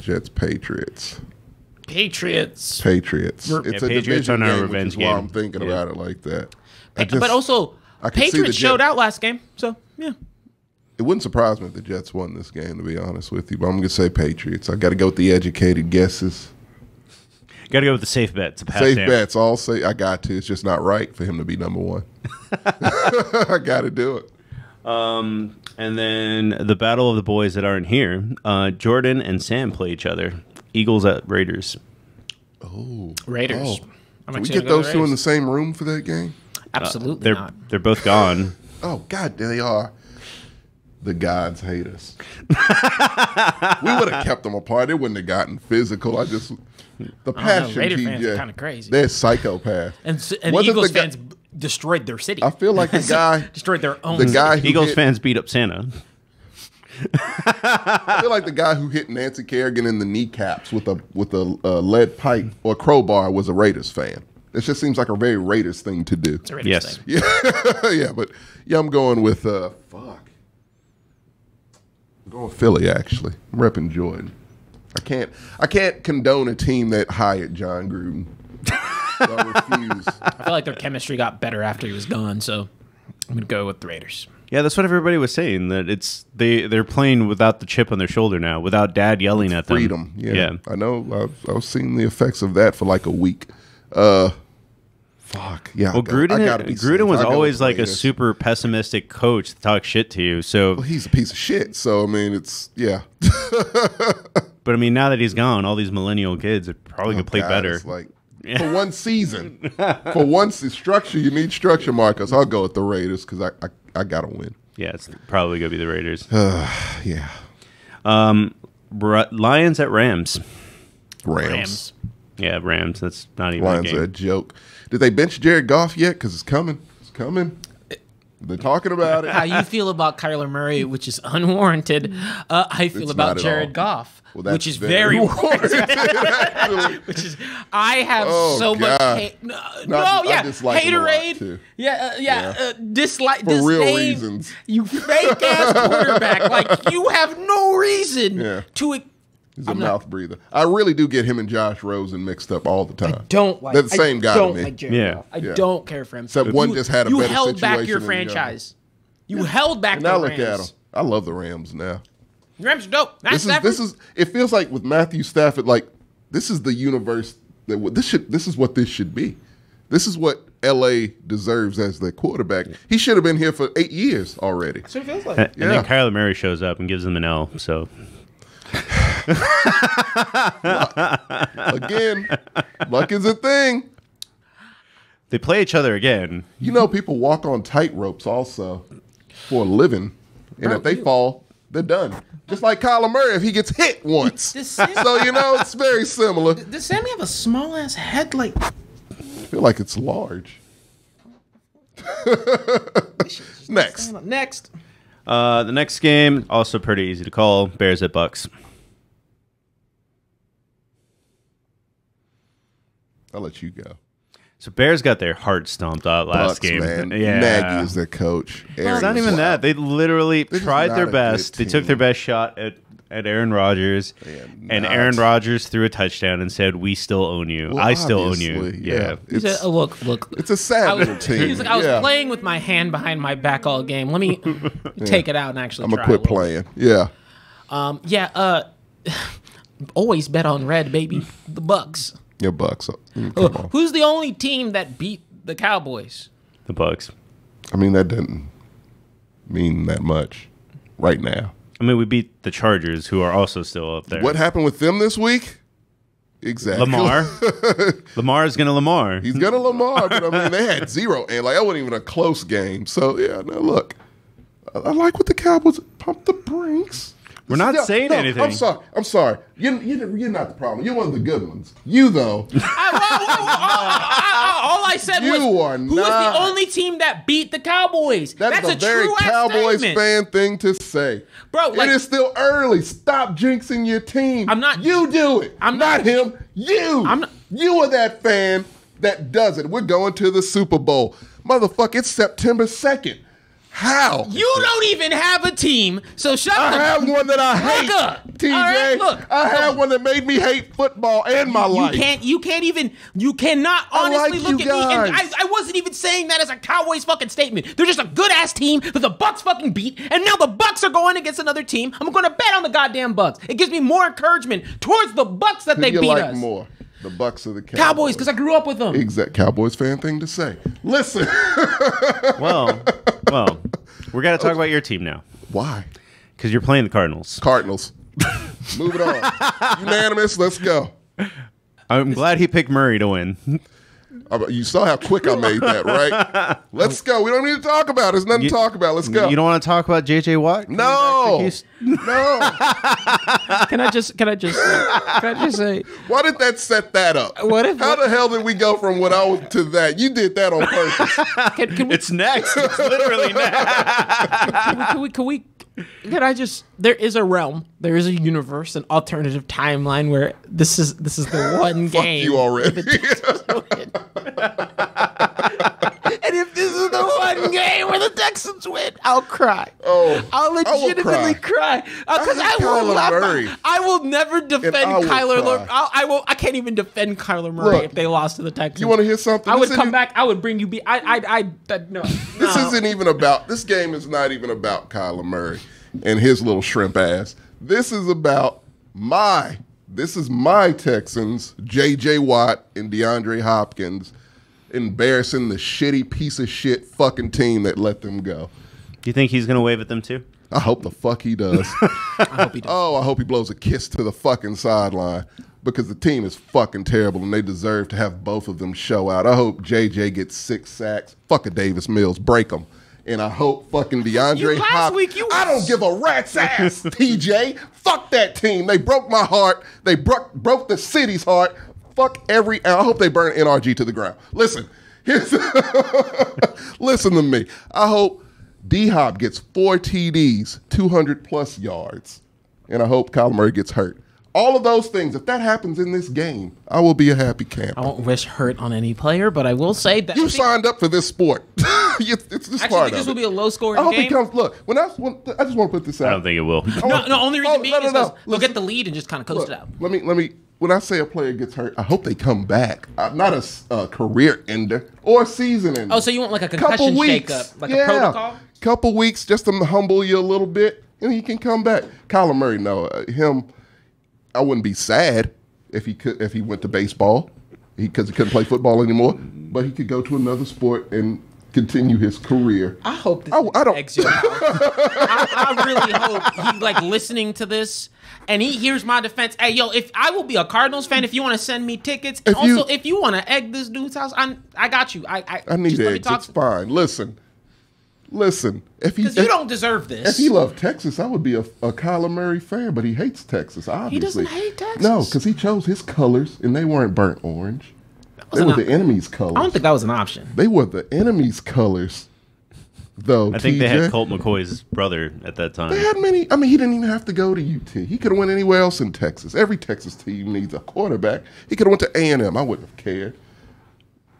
Jets, Patriots, Patriots. Patriots. Yeah, It's a Patriots division on our game, which revenge is why game. I'm thinking Yeah. about it like that. I but also, I can see the Patriots showed out last game, so yeah. It wouldn't surprise me if the Jets won this game, to be honest with you. But I'm gonna say Patriots. I got to go with the educated guesses. Got to go with the safe bet to pass Safe Sam. bets. All say I got to. It's just not right for him to be number one. I got to do it. Um, and then the battle of the boys that aren't here. Uh, Jordan and Sam play each other. Eagles at Raiders. Raiders. Oh. I'm Can we get those two in the same room for that game? Absolutely They're not. they're both gone. Oh God, they are. The gods hate us. we would have kept them apart. It wouldn't have gotten physical. I just the passion. Raider fans are kinda crazy. They're psychopaths. And, s- and Wasn't Eagles the guy- fans b- destroyed their city. I feel like the guy, destroyed their own. the city. guy who Eagles hit, fans beat up Santa. I feel like the guy who hit Nancy Kerrigan in the kneecaps with a with a uh, lead pipe or crowbar was a Raiders fan. It just seems like a very Raiders thing to do. It's a Raiders Yes. thing. Yeah, yeah, but yeah, I'm going with uh, fuck. I'm going with Philly. Actually, I'm repping Jordan. I can't. I can't condone a team that hired Jon Gruden. I refuse. I feel like their chemistry got better after he was gone, so I'm gonna go with the Raiders. Yeah, that's what everybody was saying. That it's they they're playing without the chip on their shoulder now, without Dad yelling at them. Freedom. Yeah, yeah. I know. I've, I've seen the effects of that for like a week. Uh, fuck. Yeah. Well, I got- I Gruden, gotta be Gruden safe. was I always with like a super pessimistic coach to talk shit to you. So, Well, he's a piece of shit. So I mean, it's yeah. but I mean, now that he's gone, all these millennial kids are probably gonna play God, better. it's like for one season, for one se- structure, you need structure, Marcus. I'll go with the Raiders because I, I I gotta win. yeah, it's probably gonna be the Raiders. Yeah, Ra- Lions at Rams. Rams. Rams. Yeah, Rams. That's not even Lions a are game. a joke. Did they bench Jared Goff yet? Because it's coming. It's coming. They're talking about it. How you feel about Kyler Murray, which is unwarranted. Uh, I feel It's about not at Jared all. Goff, Well, that's which is very, Actually, which is I have Oh, so much hate. No, No, no, I yeah, dislike him a haterade. too. Yeah, uh, yeah, Yeah. Uh, dislike For real disdain. reasons. You fake ass quarterback, like you have no reason Yeah. to. He's a I'm not- mouth breather. I really do get him and Josh Rosen mixed up all the time. I Don't like. They're the same I guy Don't me. like Jared Yeah. I Yeah. don't care for him. Except one just had a you better held back your than the other. franchise. You held back And the now look Rams. at him. I love the Rams now. Rams are dope. Matt This is this is. It feels like with Matthew Stafford, like this is the universe that this should. This is what this should be. This is what L.A. deserves as their quarterback. He should have been here for eight years already. That's what it feels like. And, and then Yeah. Kyler Murray shows up and gives them an L. So Again, luck is a thing. they play each other again. You know, people walk on tight ropes also for a living, and if they fall, they're done. Just like Kyler Murray, if he gets hit once. This Sam- so you know, it's very similar. Does Sammy have a small ass head? Like I feel like it's large. Next, next. Uh, the next game also pretty easy to call. Bears at Bucs. I'll let you go. So Bears got their heart stomped out last Bucs, game. man. Yeah. Nagy is their coach. Aaron It's not even wild. that. They literally just tried their best. They took their best shot at, at Aaron Rodgers. are And not. Aaron Rodgers threw a touchdown and said, We still own you. Well, I still own you. obviously, Yeah. Said, It's, oh, look, look. it's a sad I was, little team. he's like, I was yeah. playing with my hand behind my back all game. Let me take it out and actually I'm gonna quit playing. Yeah. Um, yeah, uh, always bet on red, baby. The Bucs. Your Bucs. Mm, Come on. who's the only team that beat the Cowboys? The Bucs. I mean, that didn't mean that much right now. I mean, we beat the Chargers, who are also still up there. What happened with them this week? Exactly. Lamar. Lamar is going to Lamar. He's gonna Lamar, but I mean they had zero and like that wasn't even a close game. So yeah, no, look, I, I like what the Cowboys pump the brinks. We're not No, saying no, anything. I'm sorry. I'm sorry. You, you, you're not the problem. You're one of the good ones. You though. I- all I said You was, are who was the only team that beat the Cowboys? That's, That's, a, very true-ass Cowboys statement. fan thing to say. Bro, like- it is still early. Stop jinxing your team. I'm not- You do it. I'm not, not- him. You. I'm not- You are that fan that does it. We're going to the Super Bowl, motherfucker. It's September second. How? You don't even have a team, so shut up. I have one that I hate. up. TJ, right, look. I have one that made me hate football and my You life. You can't. You can't even. You cannot honestly like look at me. And I. I wasn't even saying that as a Cowboys fucking statement. They're just a good ass team that the Bucs fucking beat, and now the Bucs are going against another team. I'm going to bet on the goddamn Bucs. It gives me more encouragement towards the Bucs that Who they beat like us. more? The Bucs are the Cowboys. Cowboys, because I grew up with them. Exact Cowboys fan thing to say. Listen, Well, well, we're gonna talk about your team now why because you're playing the Cardinals. Cardinals? Move it on. Unanimous. Let's go. I'm glad he picked Murray to win. Uh, You saw how quick I made that, right? Let's go. We don't need to talk about it. There's nothing You- to talk about. Let's go. You don't want to talk about JJ Watt? no, no. Can I just can I just can I just say Why did that set that up? What if- How the hell did we go from what I was to that? You did that on purpose. can, can we It's next. It's literally next. can we, can we can I just there is a realm, there is a universe, an alternative timeline where this is this is the one game. you already. and if this is the one game where the Texans win, I'll cry. Oh, I'll legitimately cry. because I uh, I, will laugh. I will never defend I Kyler. Murray. I'll, I will. I can't even defend Kyler Murray Look, if they lost to the Texans. you want to hear something? I would come back. I would bring you. Be. I. I. I. That, no. This no. isn't even about. This game is not even about Kyler Murray and his little shrimp ass. This is about my. This is my Texans, J.J. Watt and DeAndre Hopkins, embarrassing the shitty piece of shit fucking team that let them go. Do you think he's gonna wave at them too? I hope the fuck he does. I hope he does. oh, I hope he blows a kiss to the fucking sideline because the team is fucking terrible and they deserve to have both of them show out. I hope JJ gets six sacks. Fuck a Davis Mills, break them. And I hope fucking DeAndre You- last Hop- week you- I don't give a rat's ass, TJ. Fuck that team. They broke my heart. They broke broke the city's heart. Fuck every. I hope they burn NRG to the ground. Listen, here's, listen to me. I hope D Hop gets four TDs, 200 plus yards, and I hope Kyler Murray gets hurt. All of those things, if that happens in this game, I will be a happy camper. I won't wish hurt on any player, but I will say that You signed up for this sport. it's it's just actually part think this of will it. be a low I scoring hope game. he comes. Look, when I when, I just want to put this out. I don't think it will. no, no. Only reason Oh, being no, no, is no. because they'll Listen. get the lead and just kind of coast Look, it out. let me let me. When I say a player gets hurt, I hope they come back. Uh, not a s- a career ender or a season ender. Oh, so you want like a concussion weeks, shakeup, like yeah, a protocol? Couple weeks just to humble you a little bit, and he can come back. Kyler Murray, no, uh, him. I wouldn't be sad if he could if he went to baseball, because he, couldn't play football anymore. But he could go to another sport and continue his career. I hope this I- I don't-. I, I really hope he like listening to this and he hears my defense. Hey, yo, if I will be a Cardinals fan, if you want to send me tickets, and If you- also if you want to egg this dude's house, I I got you. I I, I need just let me eggs. It's fine. Listen, listen. If he because you if- don't deserve this. If he loved Texas, I would be a, a Kyler Murray fan, but he hates Texas, obviously. He doesn't hate Texas. No, because he chose his colors, and they weren't burnt orange. They wasn't were a- the enemy's colors. I don't think that was an option. they were the enemy's colors, though. I think they TJ. had Colt McCoy's brother at that time. They had many. I mean, he didn't even have to go to UT. He could have went anywhere else in Texas. Every Texas team needs a quarterback. He could have went to A and M. I wouldn't have cared.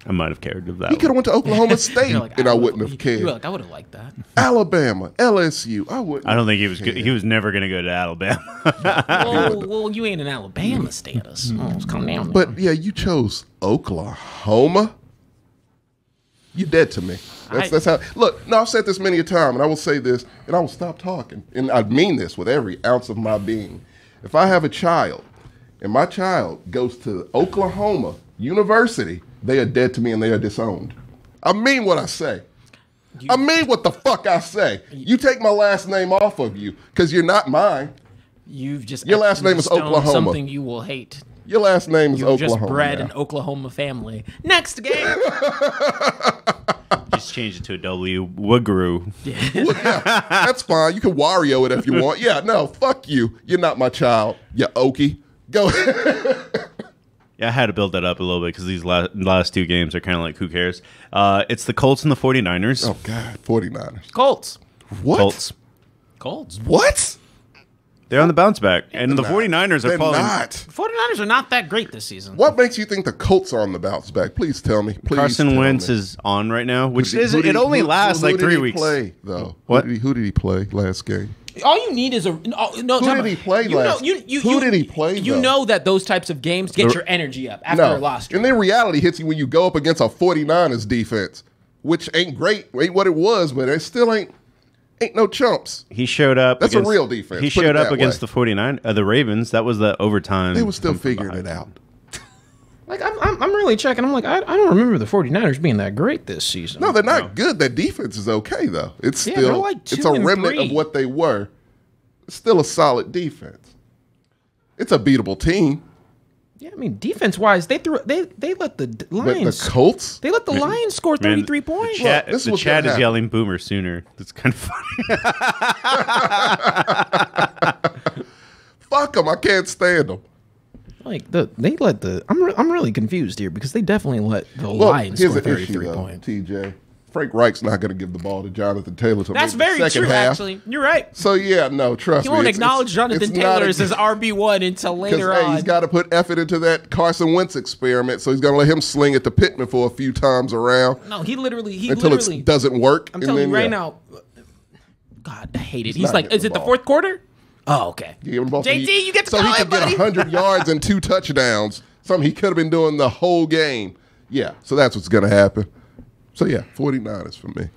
I might have cared of that. He could have went to Oklahoma State, like, and I would've- wouldn't have cared. You're like, I would have liked that. Alabama, LSU, I wouldn't. I don't think he was. Good. He was never going to go to Alabama. well, well, you ain't in Alabama status. Mm-hmm. Oh, let's calm down. But yeah, you chose Oklahoma. You're dead to me. That's, I- that's how. Look, no, I've said this many a time, and I will say this, and I will stop talking, and I mean this with every ounce of my being. If I have a child, and my child goes to Oklahoma University, they are dead to me, and they are disowned. I mean what I say. I mean what the fuck I say. You take my last name off of you because you're not mine. You've just Your last name is Oklahoma. Something you will hate. Your last name is You've Oklahoma. just bred now. an Oklahoma family. Next game. Just change it to a W. Wagru. That's fine. You can Wario it if you want. Yeah, no, fuck you. You're not my child. You Okie. Go ahead. Yeah, I had to build that up a little bit because these last, last two games are kind of like, who cares? Uh, it's the Colts and the 49ers. Oh, God. 49ers. Colts. What? Colts. Colts. What? They're on the bounce back. And the Not. 49ers are They're falling. not. 49ers are not that great this season. What makes you think the Colts are on the bounce back? Please tell me. Please Carson tell Wentz me. is on right now, which Who did- is who did it he- only who- lasts who like did three he weeks. Play though. What? Who did, he, who did he play last game? All you need is a no. no Who did he play you last- Know, you, you, who you- did he play, You though? know that those types of games get The- your energy up after No. a loss. And then reality hits you when you go up against a 49ers defense, which ain't great, ain't what it was, but it still ain't ain't no chumps. He showed up. That's a real defense, He showed up against way. the 49 uh, the Ravens. That was the overtime. They were still figuring it out. Like I'm, I'm, I'm really checking. I'm like, I, I don't remember the 49ers being that great this season. No, they're not good. Their defense is okay though. It's Yeah, still they're like it's a remnant three. of what they were. It's still a solid defense. It's a beatable team. Yeah, I mean, defense wise, they threw they they let the D- But Lions the Colts, they let the Lions score Man, 33 points. Chat, this is the what's chat is yelling "Boomer" sooner. That's kind of funny. fuck them. I can't stand them. Like the they let the I'm re- I'm really confused here because they definitely let the Well, Lions here's score the issue 33 though, points. TJ. Frank Reich's not going to give the ball to Jonathan Taylor. till That's maybe the very second true. half. Actually, you're right. So yeah, no, trust He me. won't it's- acknowledge it's- Jonathan it's Taylor a- as his RB one until Because later hey, on. he's got to put effort into that Carson Wentz experiment, so he's going to let him sling it to Pittman for a few times around no, he literally he until literally. it doesn't work. I'm and telling then, you right yeah, now. God, I hate it. He's not like, is the it the ball. fourth quarter? Oh, okay. give him both- JT, you get to so call he it, could get 100 yards and two touchdowns. Something he could have been doing the whole game. Yeah, so that's what's going to happen. So yeah, 49ers for me.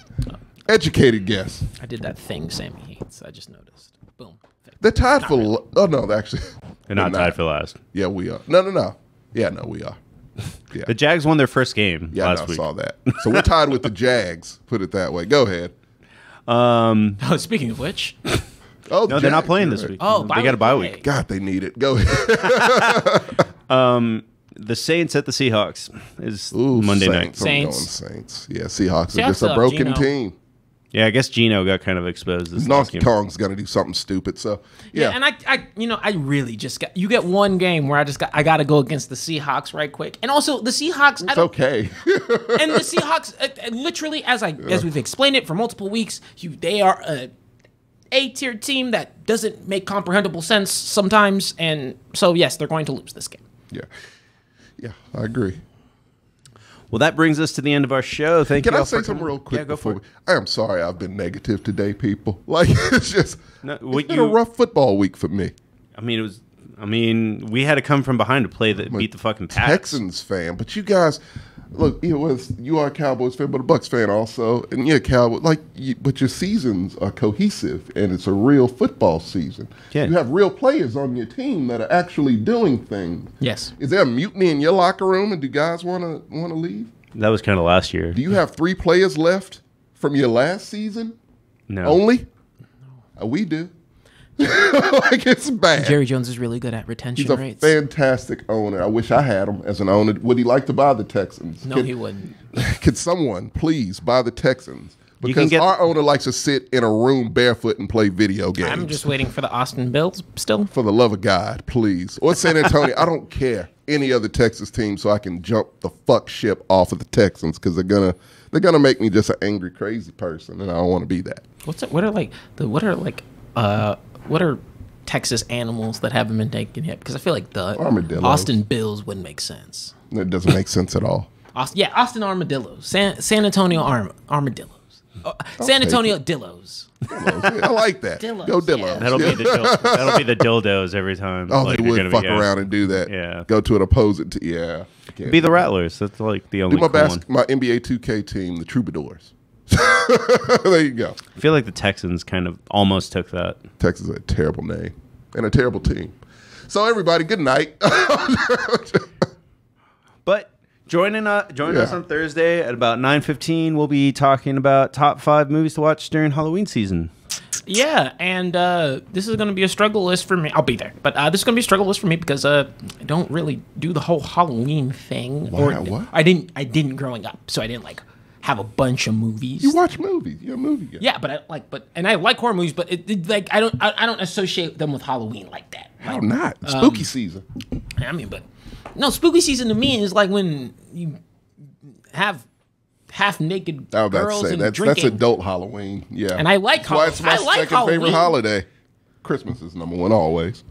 Educated guess. I did that thing Sammy hates. I just noticed. Boom. They're tied for. Oh no, actually. They're not tied for last. Yeah, we are. No, no, no. Yeah, no, we are. Yeah, The Jags won their first game yeah, I last know, I saw that. So we're tied with the Jags. Put it that way. Go ahead. Um, Oh, speaking of which, Oh no, they're not playing this right. week. Oh, they got a bye week. week. God, they need it. Go ahead. The Saints at the Seahawks is Ooh, Monday Saints. night. I'm going Saints. Saints. Yeah, Seahawks, Seahawks are just a broken Geno. team. Yeah, I guess Geno got kind of exposed this last Donkey game. Kong's going to do something stupid. So yeah, yeah, and I, I, you know, I really just got. You get one game where I just got. I got to go against the Seahawks right quick, and also the Seahawks. I it's don't, okay. and the Seahawks, uh, uh, literally, as I as we've explained it for multiple weeks, you they are a A tier team that doesn't make comprehensible sense sometimes, and so yes, they're going to lose this game. yeah, yeah, I agree. Well, that brings us to the end of our show. Thank Can you. Can I all say for something coming. real quick Yeah, go before for we, it. I am sorry I've been negative today, people. Like it's just No, it's what been you- a rough football week for me. I mean, it was. I mean, we had to come from behind to play the beat the fucking Pats. Texans fan, but you guys, look, you was you are a Cowboys fan, but a Bucs fan also, and you're a Cowboy. Like, you, but your seasons are cohesive, and it's a real football season. Yeah. You have real players on your team that are actually doing things. Yes. Is there a mutiny in your locker room, and do guys want to want to leave? That was kind of last year. Do you have three players left from your last season No. only? Uh, we do. like it's bad. Jerry Jones is really good at retention He's a rates. fantastic owner. I wish I had him as an owner. Would he like to buy the Texans? no, Could- he wouldn't. Could someone please buy the Texans? Because get- our owner likes to sit in a room barefoot and play video games. I'm just waiting for the Austin Bills still. for the love of God, please. Or San Antonio. I don't care any other Texas team, so I can jump the fuck ship off of the Texans because they're gonna they're gonna make me just an angry, crazy person, and I don't want to be that. What's it? What are like the what are like uh what are Texas animals that haven't been taken yet? Because I feel like the Armadillos. Austin Bills wouldn't make sense. It doesn't make sense at all. Austin, yeah, Austin armadillos, San San Antonio arm, armadillos, Uh, San Antonio dillos. I like that. Dillos, Go yeah. Dillos. That'll be the dil- that'll be the dildos every time. Oh, like, they would fuck be, yeah. around and do that. Yeah. Go to an opposing team. Yeah. Be the. Rattlers. That's like the only Do my cool bas- one. my NBA 2K team, the Troubadours. there you go. I feel like the Texans kind of almost took that. Texas is a terrible name and a terrible team. So everybody, good night. But joining uh, join Yeah. us on Thursday at about nine fifteen. We'll be talking about top five movies to watch during Halloween season. Yeah, and uh, this is going to be a struggle list for me. I'll be there, but uh, this is going to be a struggle list for me because uh, I don't really do the whole Halloween thing. Why? What? I didn't. I didn't growing up, so I didn't like have a bunch of movies. you watch movies. You're a movie guy. yeah, but I like, but and I like horror movies, but it, it like I don't, I, I don't associate them with Halloween like that. How Like, not? Um, Spooky season. I mean, but no, spooky season to me is like when you have half naked I was about girls to say and that's drinking. that's adult Halloween. Yeah, And I like That's why it's my I like second favorite holiday. Christmas is number one always.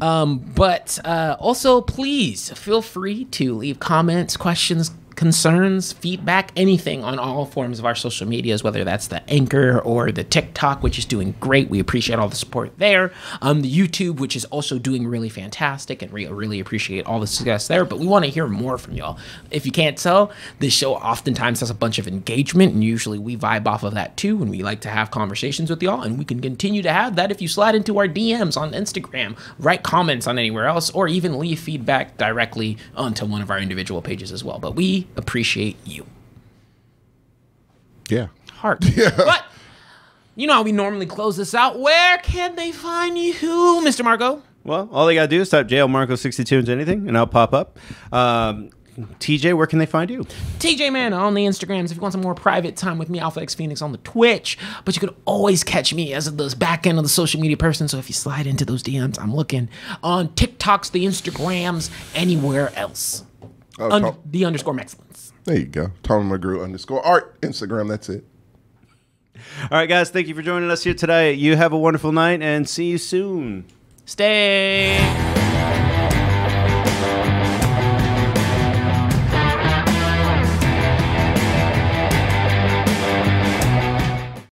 Um, but uh, also, please feel free to leave comments, questions, concerns, feedback, anything on all forms of our social medias, whether that's the Anchor or the TikTok, which is doing great. We appreciate all the support there. Um, the YouTube, which is also doing really fantastic, and we really appreciate all the success there. But we want to hear more from y'all. If you can't tell, this show oftentimes has a bunch of engagement, and usually we vibe off of that too. And we like to have conversations with y'all, and we can continue to have that if you slide into our DMs on Instagram, write comments on anywhere else, or even leave feedback directly onto one of our individual pages as well. But we appreciate you. Yeah. Heart. Yeah. But you know how we normally close this out. Where can they find you, Mr. Marco? Well, all they got to do is type JL Marco62 into anything, and I'll pop up. Um, TJ, where can they find you? TJ Man on the Instagrams if you want some more private time with me, Alpha X Phoenix on the Twitch. But you can always catch me as the back end of the social media person. So if you slide into those DMs, I'm looking on TikToks, the Instagrams, anywhere else. Oh, Un- Tom- the underscore Mexcellence. there you go. Tom McGrew underscore art Instagram. That's it. All right, guys, thank you for joining us here today. You have a wonderful night, and see you soon. Stay.